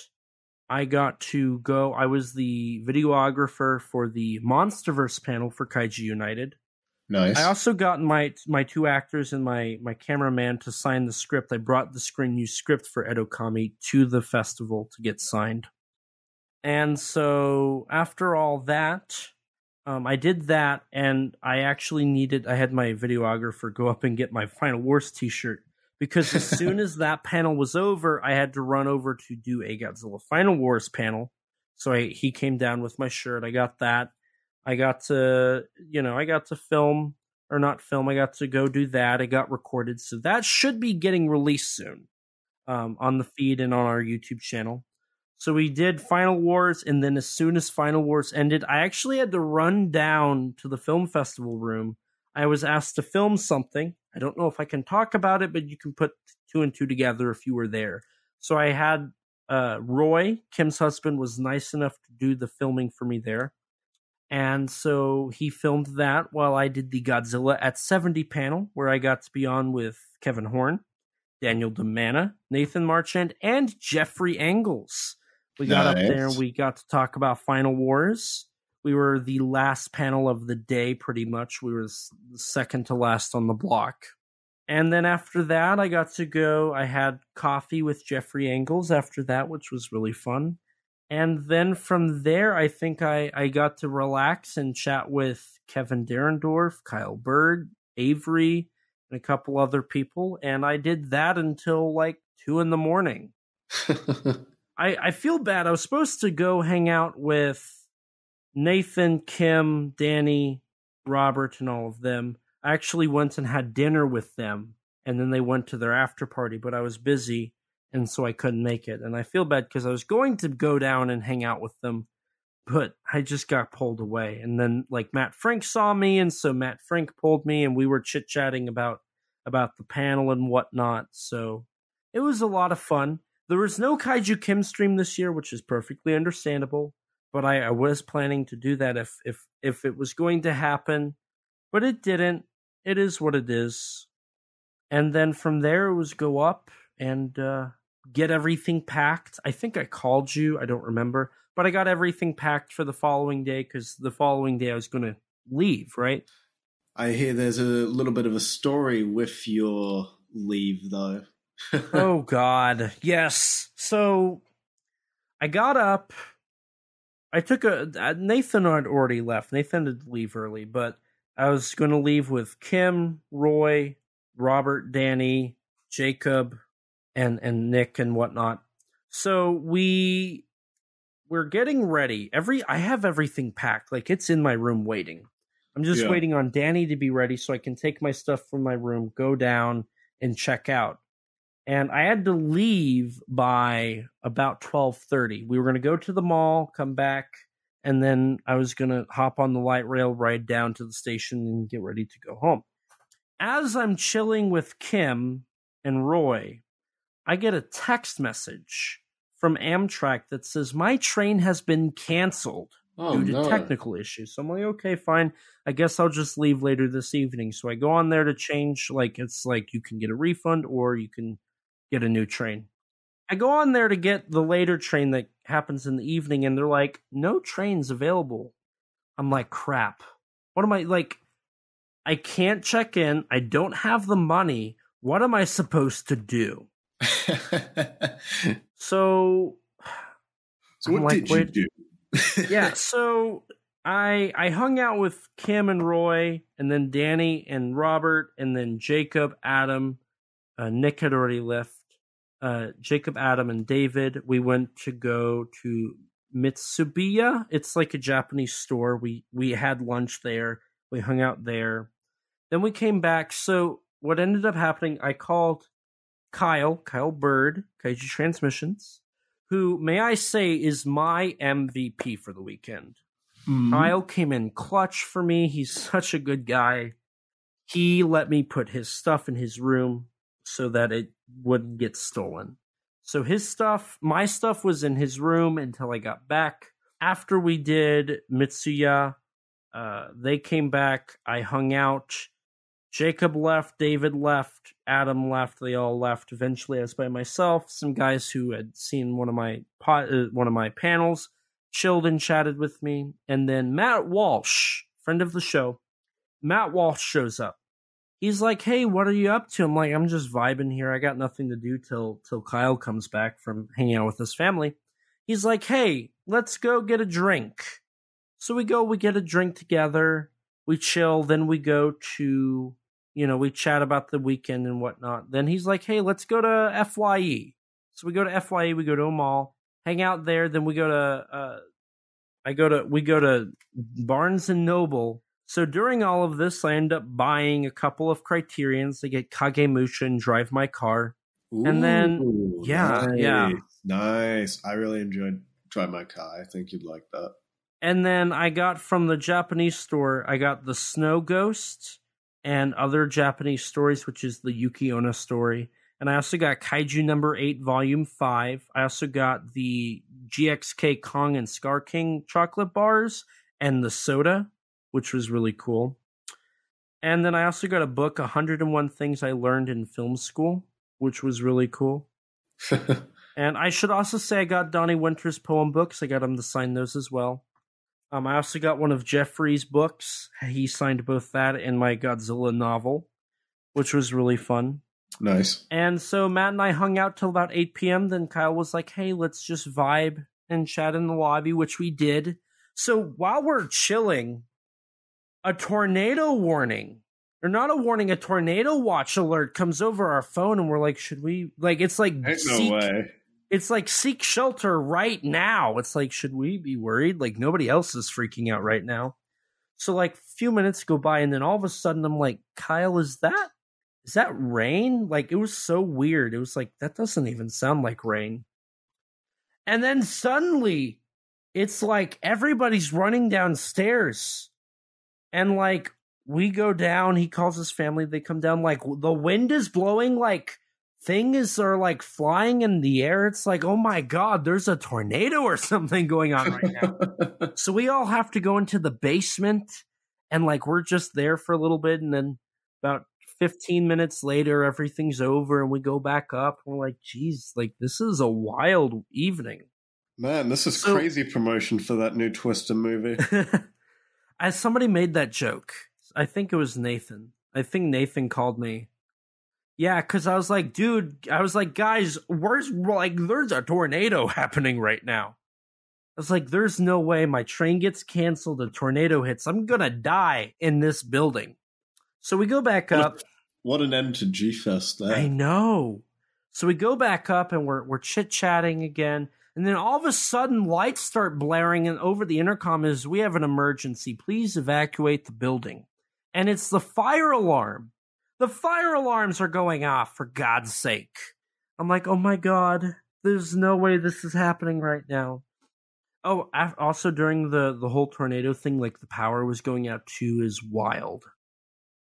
I got to go I was the videographer for the Monsterverse panel for Kaiju United. Nice. I also got my my two actors and my my cameraman to sign the script. I brought the screen new script for Edokami to the festival to get signed. And so after all that, um, I did that, and I actually needed. I had my videographer go up and get my Final Wars T-shirt because as soon as that panel was over, I had to run over to do a Godzilla Final Wars panel. So I, he came down with my shirt. I got that. I got to, you know, I got to film or not film. I got to go do that. I got recorded, so that should be getting released soon um, on the feed and on our YouTube channel. So we did Final Wars, and then as soon as Final Wars ended, I actually had to run down to the film festival room. I was asked to film something. I don't know if I can talk about it, but you can put two and two together if you were there. So I had uh, Roy, Kim's husband, was nice enough to do the filming for me there. And so he filmed that while I did the Godzilla at 70 panel, where I got to be on with Kevin Horn, Daniel DiManna, Nathan Marchand, and Jeffrey Angles. We got up there and we got to talk about Final Wars. We were the last panel of the day, pretty much. We were the second to last on the block. And then after that, I got to go. I had coffee with Jeffrey Angles after that, which was really fun. And then from there, I think I, I got to relax and chat with Kevin Derendorf, Kyle Bird, Avery, and a couple other people. And I did that until like two in the morning. I, I feel bad. I was supposed to go hang out with Nathan, Kim, Danny, Robert, and all of them. I actually went and had dinner with them, and then they went to their after party, but I was busy, and so I couldn't make it. And I feel bad because I was going to go down and hang out with them, but I just got pulled away. And then like Matt Frank saw me, and so Matt Frank pulled me, and we were chit chatting about about the panel and whatnot. So it was a lot of fun. There was no Kaiju Kim stream this year, which is perfectly understandable. But I, I was planning to do that if if if it was going to happen, but it didn't. It is what it is. And then from there, it was go up and uh, get everything packed. I think I called you. I don't remember, but I got everything packed for the following day because the following day I was going to leave. Right? I hear there's a little bit of a story with your leave, though. Oh god. Yes. So i got up. I took a uh, nathan had already left. Nathan to leave early but i was going to leave with kim roy robert danny jacob and and nick and whatnot. So we we're getting ready. Every i have everything packed. Like it's in my room waiting. I'm just Yeah. waiting on danny to be ready so i can take my stuff from my room go down and check out and I had to leave by about twelve thirty. We were going to go to the mall, come back, and then I was going to hop on the light rail, ride down to the station, and get ready to go home. As I'm chilling with Kim and Roy, I get a text message from Amtrak that says my train has been canceled oh, due to no. technical issues. So I'm like, okay, fine. I guess I'll just leave later this evening. So I go on there to change. Like, it's like you can get a refund or you can get a new train. I go on there to get the later train that happens in the evening, and they're like, no trains available. I'm like, crap. What am I like? I can't check in. I don't have the money. What am I supposed to do? so, so what like, did you do? yeah, so I I hung out with Kim and Roy, and then Danny and Robert, and then Jacob, Adam, uh, Nick had already left. Uh, Jacob, Adam, and David. We went to go to Mitsuwa. It's like a Japanese store. We we had lunch there. We hung out there. Then we came back. So what ended up happening? I called Kyle, Kyle Bird, Kaiju Transmissions, who may I say is my MVP for the weekend. Mhm. Kyle came in clutch for me. He's such a good guy. He let me put his stuff in his room so that it wouldn't get stolen. So his stuff, my stuff was in his room until I got back. After we did Mitsuwa, uh, they came back. I hung out. Jacob left, David left, Adam left. They all left. Eventually, I was by myself. Some guys who had seen one of my uh, one of my panels chilled and chatted with me. And then Matt Walsh, friend of the show, Matt Walsh shows up. He's like, "Hey, what are you up to?" I'm like, "I'm just vibing here. I got nothing to do till till Kyle comes back from hanging out with his family." He's like, "Hey, let's go get a drink." So we go, we get a drink together, we chill, then we go to, you know, we chat about the weekend and whatnot. Then he's like, "Hey, let's go to Fye." So we go to Fye, we go to a mall, hang out there. Then we go to, uh, I go to, we go to Barnes and Noble. So during all of this, I end up buying a couple of Criterions to get Kagemusha and drive my car. And then- yeah, nice, yeah. nice. I really enjoyed Drive My Car. I think you'd like that. And then I got from the Japanese store, I got the Snow Ghost and other Japanese stories, which is the Yuki Onna story. And I also got Kaiju number eight, volume five. I also got the GXK Kong and Skar King chocolate bars and the soda, which was really cool. And then I also got a book, 101 Things I Learned in Film School, which was really cool. And I should also say I got Donnie Winter's poem books. I got him to sign those as well. Um, I also got one of Jeffrey's books. He signed both that and my Godzilla novel, which was really fun. nice. And so Matt and I hung out till about 8 p.m. Then Kyle was like, hey, let's just vibe and chat in the lobby, which we did. So while we're chilling, a tornado warning, or not a warning, a tornado watch alert comes over our phone, and we're like, should we? Like, it's like, Ain't no seek- way. it's like seek shelter right now. It's like, should we be worried? Like nobody else is freaking out right now. So like a few minutes go by and then all of a sudden I'm like, Kyle, is that is that rain? Like it was so weird. It was like that doesn't even sound like rain. And then suddenly it's like everybody's running downstairs. And like we go down, he calls his family, they come down like the wind is blowing like things are like flying in the air. It's like, oh my god, there's a tornado or something going on right now. so we all have to go into the basement and like we're just there for a little bit and then about 15 minutes later everything's over and we go back up and we're like, geez, like this is a wild evening. Man, this is So- crazy promotion for that new Twister movie. As somebody made that joke, I think it was Nathan. I think Nathan called me. Yeah, because I was like, dude, I was like, guys, where's like, there's a tornado happening right now. I was like, there's no way my train gets canceled, a tornado hits. I'm gonna die in this building. So we go back up. what an end to G Fest there. I know. So we go back up and we're we're chit chatting again, and then all of a sudden lights start blaring, and over the intercom is we have an emergency. Please evacuate the building. And it's the fire alarm. The fire alarms are going off for God's sake. I'm like, oh my god, there's no way this is happening right now. Oh, also during the the whole tornado thing, like the power was going out too, is wild.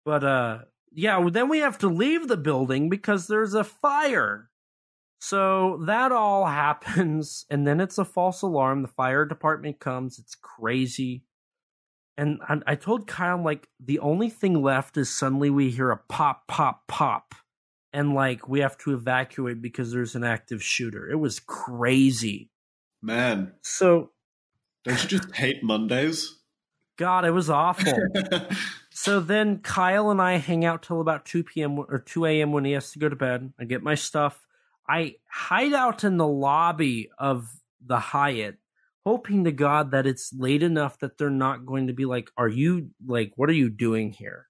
But uh, yeah, then we have to leave the building because there's a fire. So that all happens, and then it's a false alarm. The fire department comes. It's crazy. And I, I told Kyle, like, the only thing left is suddenly we hear a pop, pop, pop. and like we have to evacuate because there's an active shooter. It was crazy. Man, So, don't you just hate Mondays? God, it was awful. so then Kyle and I hang out till about 2 p.m. or 2 a.m. when he has to go to bed. I get my stuff. I hide out in the lobby of the Hyatt, hoping to God that it's late enough that they're not going to be like, Are you like, what are you doing here?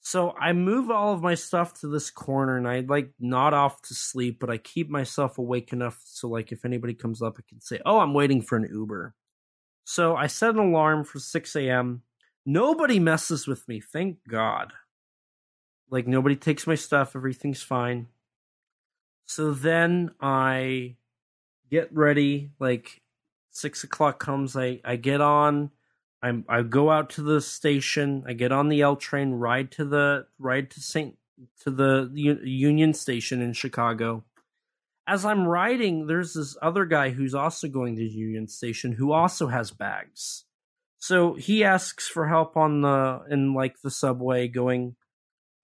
So I move all of my stuff to this corner and I like nod off to sleep, but I keep myself awake enough so like if anybody comes up, I can say, "Oh, I'm waiting for an Uber." So I set an alarm for 6 a.m. Nobody messes with me, thank God. Like nobody takes my stuff, everything's fine. So then I get ready, like six o'clock comes, I, I get on, I'm I go out to the station. I get on the L train, ride to the ride to Saint to the Union Station in Chicago. As I'm riding, there's this other guy who's also going to Union Station who also has bags. So he asks for help on the in like the subway going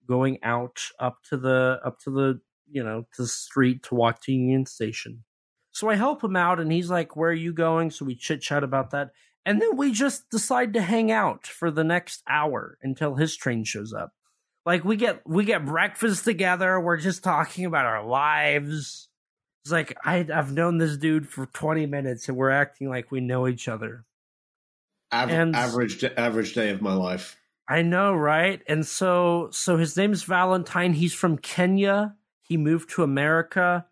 going out up to the up to the you know to the street to walk to Union Station. So I help him out and he's like, Where are you going? So we chit chat about that. And then we just decide to hang out for the next hour until his train shows up. Like we get we get breakfast together. We're just talking about our lives. It's like I, i've known this dude for 20 minutes and we're acting like we know each other. Aver- And- average average day of my life. i know right? And so so his name's valentine. He's from kenya he moved to america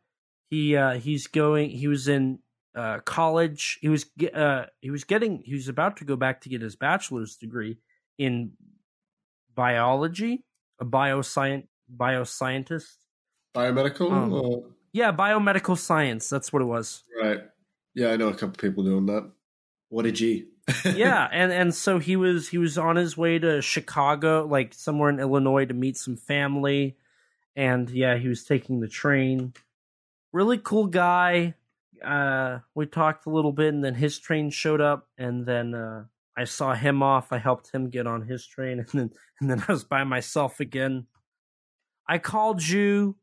he uh he's going he was in uh, college. He was uh, he was getting he was about to go back to get his bachelor's degree in biology, a bioscience bioscientist. Biomedical? Um, or- Yeah, biomedical science. That's what it was. right. Yeah, I know a couple people doing that. What a G. yeah, and and so he was he was on his way to Chicago, like somewhere in Illinois, to meet some family, and yeah, he was taking the train. Really cool guy. Uh, we talked a little bit, and then his train showed up, and then uh, I saw him off. I helped him get on his train, and then and then I was by myself again. I called you,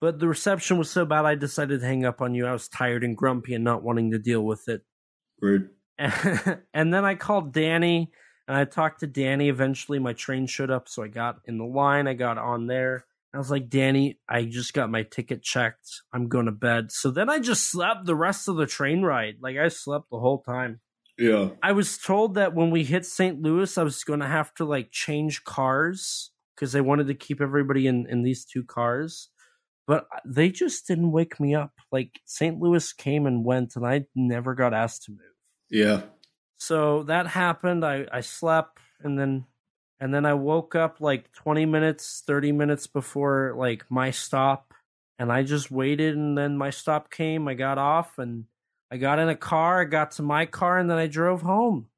but the reception was so bad I decided to hang up on you. I was tired and grumpy and not wanting to deal with it. Rude. and then I called Danny and I talked to Danny. Eventually, my train showed up, so I got in the line. I got on there. I was like, Danny, I just got my ticket checked. I'm going to bed. So then I just slept the rest of the train ride. Like, I slept the whole time. Yeah. I was told that when we hit St. Louis, I was going to have to like change cars because they wanted to keep everybody in, in these two cars. But uh, they just didn't wake me up. Like, St. Louis came and went, and I never got asked to move Yeah. so that happened i i slept and then and then i woke up like 20 minutes 30 minutes before like my stop. And i just waited and then my stop came. I got off and i got in a car i got to my car and then i drove home.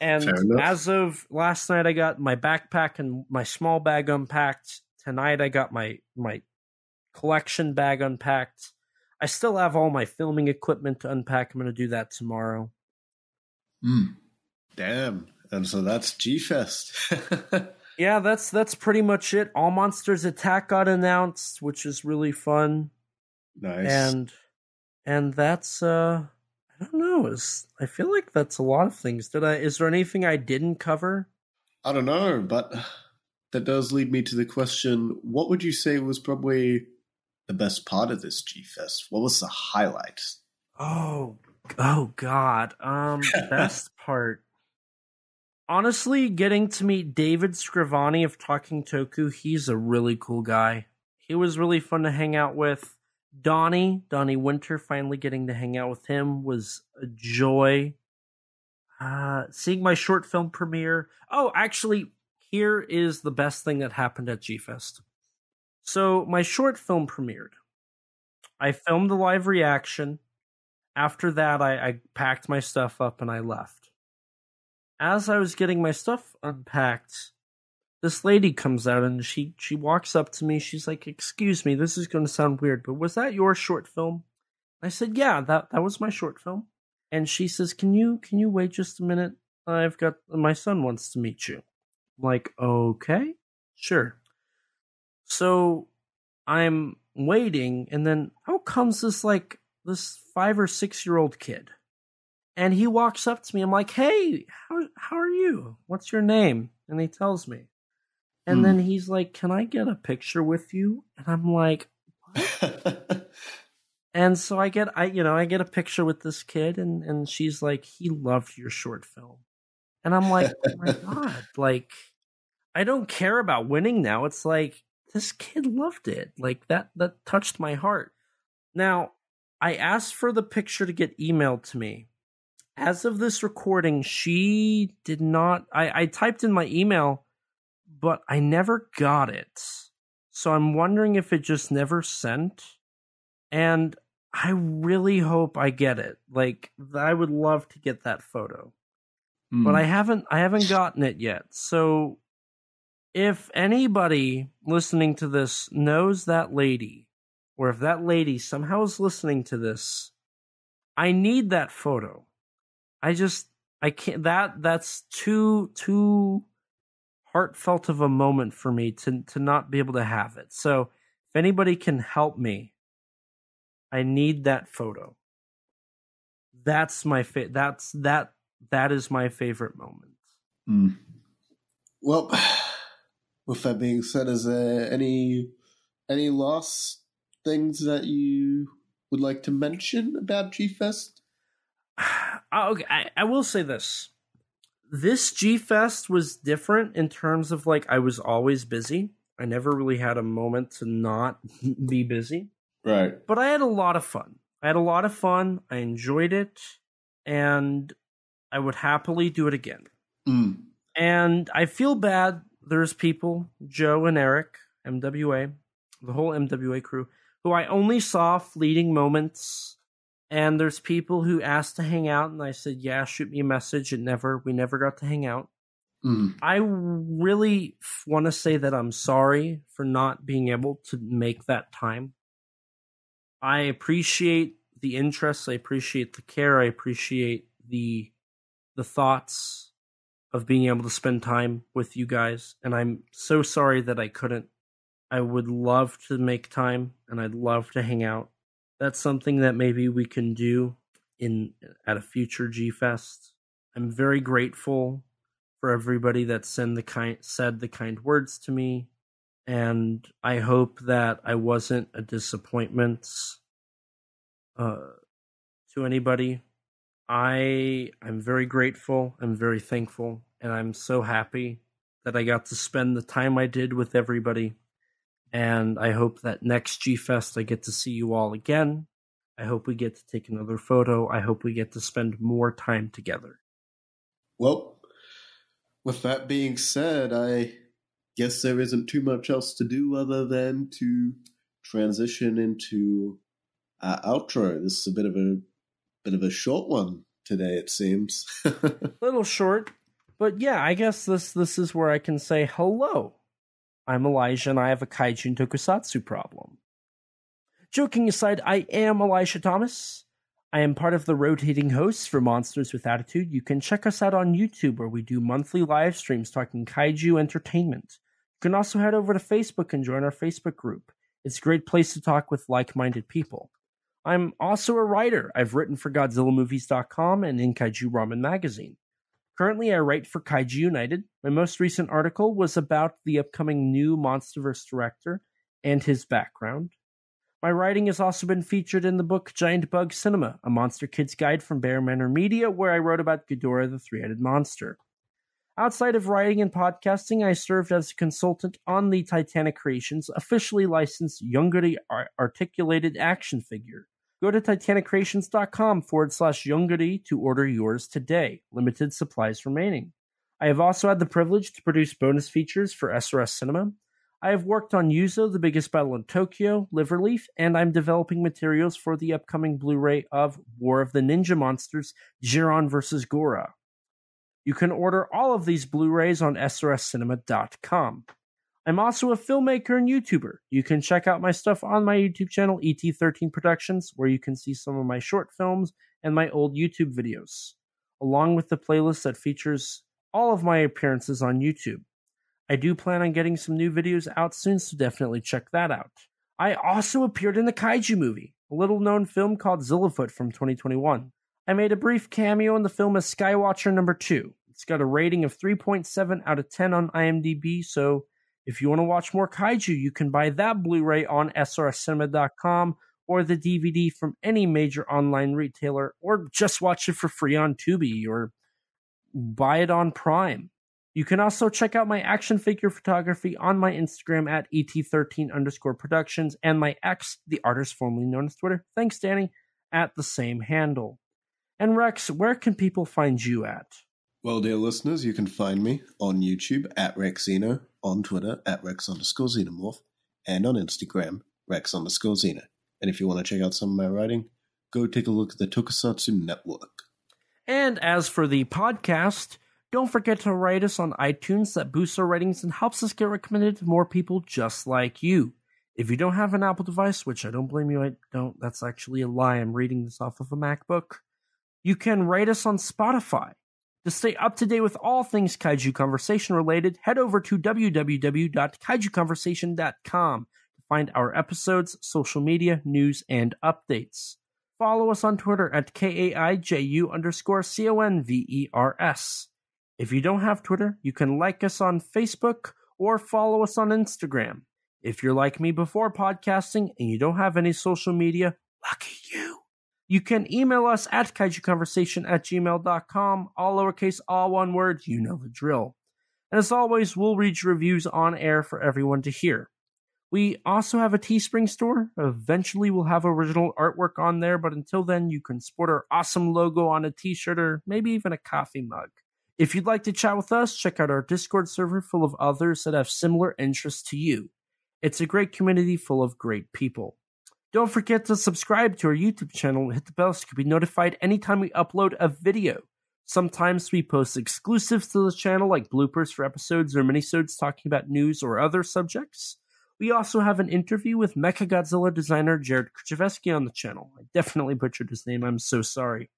And as of last night i got my backpack and my small bag unpacked. Tonight i got my my collection bag unpacked. I still have all my filming equipment to unpack. I'm going to do that tomorrow. Mm. Damn. And so that's G Fest. yeah, that's that's pretty much it. All Monsters Attack got announced, which is really fun, nice. and and that's uh I don't know. Is I feel like that's a lot of things. Did I? Is there anything I didn't cover? I don't know, but that does lead me to the question what would you say was probably the best part of this G Fest? What was the highlight? Oh, oh God. Um, best part. Honestly, getting to meet David Scrivani of Talking Toku, he's a really cool guy. He was really fun to hang out with. Donnie, Donnie Winter, finally getting to hang out with him was a joy. Uh, seeing my short film premiere. Oh, actually, here is the best thing that happened at G Fest. So, my short film premiered. I filmed the live reaction after that I, I packed my stuff up and i left as i was getting my stuff unpacked this lady comes out and she she walks up to me. She's like excuse me this is going to sound weird but was that your short film? I said yeah that that was my short film. And she says can you can you wait just a minute? I've got my son wants to meet you. I'm like okay sure. So I'm waiting, and then out comes this like this five or six year old kid, and he walks up to me. I'm like, "Hey, how how are you? What's your name?" And he tells me, and Hmm. then he's like, "Can I get a picture with you?" And I'm like, and so I get I you know I get a picture with this kid, and and she's like, "He loved your short film," and I'm like, "Oh my god!" Like, I don't care about winning now. It's like this kid loved it. Like that that touched my heart. Now, I asked for the picture to get emailed to me. As of this recording, she did not I, I typed in my email, but I never got it. So I'm wondering if it just never sent. And I really hope I get it. Like I would love to get that photo Hmm. but I haven't I haven't gotten it yet. So if anybody listening to this knows that lady, or if that lady somehow is listening to this, I need that photo. I just I can't that that's too too heartfelt of a moment for me to to not be able to have it. So if anybody can help me, I need that photo. That's my fa- that's that that is my favorite moment. Hmm. Well, with that being said, is there any any last things that you would like to mention about G Fest? Uh, okay, I, I will say this. This G Fest was different in terms of like I was always busy. I never really had a moment to not be busy, Right. but I had a lot of fun. I had a lot of fun. I enjoyed it, and I would happily do it again. Mm. And I feel bad. There's people, Joe and Eric, MWA, the whole MWA crew, who I only saw fleeting moments. And there's people who asked to hang out, and I said, "Yeah, shoot me a message." And never, we never got to hang out. Mm. I really want to say that I'm sorry for not being able to make that time. I appreciate the interest, I appreciate the care, I appreciate the the thoughts of being able to spend time with you guys, and I'm so sorry that I couldn't. I would love to make time and I'd love to hang out. That's something that maybe we can do in at a future G Fest. I'm very grateful for everybody that send the kind said the kind words to me and I hope that I wasn't a disappointment uh to anybody. I I'm very grateful, I'm very thankful, and I'm so happy that I got to spend the time I did with everybody. And I hope that next G Fest I get to see you all again. I hope we get to take another photo. I hope we get to spend more time together. Well, with that being said, I guess there isn't too much else to do other than to transition into our outro. This is a bit of a bit of a short one today, it seems. little short, but yeah, I guess this this is where I can say hello. I'm Elijah, and I have a kaiju tokusatsu problem. Joking aside, I am Elijah Thomas. I am part of the rotating hosts for Monsters with Attitude. You can check us out on YouTube, where we do monthly live streams talking kaiju entertainment. You can also head over to Facebook and join our Facebook group. It's a great place to talk with like minded people. I'm also a writer. I've written for GodzillaMovies.com and in Kaiju Ramen Magazine. Currently, I write for Kaiju United. My most recent article was about the upcoming new Monsterverse director and his background. My writing has also been featured in the book Giant Bug Cinema, a Monster Kids Guide from Bear Manor Media, where I wrote about Ghidorah the Three Headed Monster. Outside of writing and podcasting, I served as a consultant on the Titanic Creations officially licensed Younguri articulated action figure. Go to titanicreations.com forward slash Younguri to order yours today. Limited supplies remaining. I have also had the privilege to produce bonus features for SRS Cinema. I have worked on Yuzo, the biggest battle in Tokyo, Liverleaf, and I'm developing materials for the upcoming Blu ray of War of the Ninja Monsters Jiron vs. Gora. You can order all of these Blu rays on SRScinema.com. I'm also a filmmaker and YouTuber. You can check out my stuff on my YouTube channel, ET13 Productions, where you can see some of my short films and my old YouTube videos, along with the playlist that features all of my appearances on YouTube. I do plan on getting some new videos out soon, so definitely check that out. I also appeared in the Kaiju movie, a little known film called Zillafoot from 2021. I made a brief cameo in the film as Skywatcher number 2. It's got a rating of 3.7 out of 10 on IMDb, so if you want to watch more kaiju, you can buy that Blu ray on srscinema.com or the DVD from any major online retailer, or just watch it for free on Tubi or buy it on Prime. You can also check out my action figure photography on my Instagram at et13 underscore productions and my ex, the artist formerly known as Twitter, thanks Danny, at the same handle. And Rex, where can people find you at? Well, dear listeners, you can find me on YouTube at RexXeno, on Twitter at Rex underscore Xenomorph, and on Instagram, Rex underscore Xeno. And if you want to check out some of my writing, go take a look at the Tokusatsu Network. And as for the podcast, don't forget to write us on iTunes. That boosts our ratings and helps us get recommended to more people just like you. If you don't have an Apple device, which I don't blame you, I don't, that's actually a lie. I'm reading this off of a MacBook. You can rate us on Spotify. To stay up to date with all things Kaiju Conversation related, head over to www.kaijuconversation.com to find our episodes, social media, news, and updates. Follow us on Twitter at K-A-I-J-U underscore C-O-N-V-E-R-S. If you don't have Twitter, you can like us on Facebook or follow us on Instagram. If you're like me before podcasting and you don't have any social media, lucky you. You can email us at kaijuconversation at gmail.com, all lowercase, all one word, you know the drill. And as always, we'll read your reviews on air for everyone to hear. We also have a Teespring store. Eventually, we'll have original artwork on there, but until then, you can sport our awesome logo on a t shirt or maybe even a coffee mug. If you'd like to chat with us, check out our Discord server full of others that have similar interests to you. It's a great community full of great people. Don't forget to subscribe to our YouTube channel and hit the bell so you can be notified anytime we upload a video. Sometimes we post exclusives to the channel like bloopers for episodes or minisodes talking about news or other subjects. We also have an interview with Mechagodzilla designer Jared Krzyzewski on the channel. I definitely butchered his name, I'm so sorry.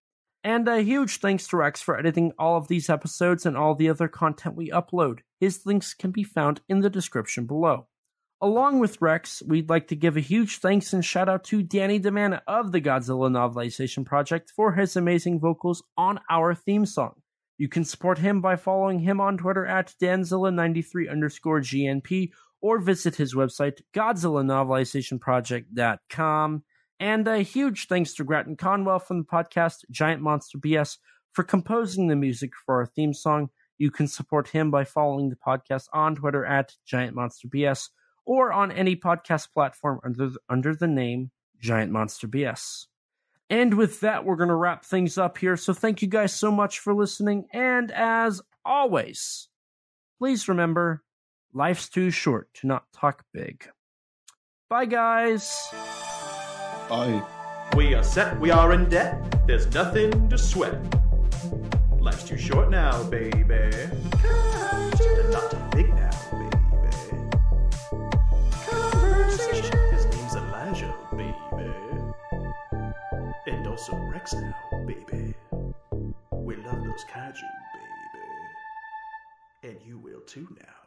And a huge thanks to Rex for editing all of these episodes and all the other content we upload. His links can be found in the description below. Along with Rex, we'd like to give a huge thanks and shout out to Danny DiManna of the Godzilla Novelization Project for his amazing vocals on our theme song. You can support him by following him on Twitter at Danzilla93 underscore GNP or visit his website, GodzillaNovelizationProject.com. And a huge thanks to Grattan Conwell from the podcast Giant Monster BS for composing the music for our theme song. You can support him by following the podcast on Twitter at Giant Monster BS or on any podcast platform under the, under the name Giant Monster BS. And with that, we're going to wrap things up here. So thank you guys so much for listening. And as always, please remember life's too short to not talk big. Bye, guys. Bye. We are set, we are in debt. There's nothing to sweat. Life's too short now, baby. Also Rex now, baby. We love those kaiju, baby. And you will too now.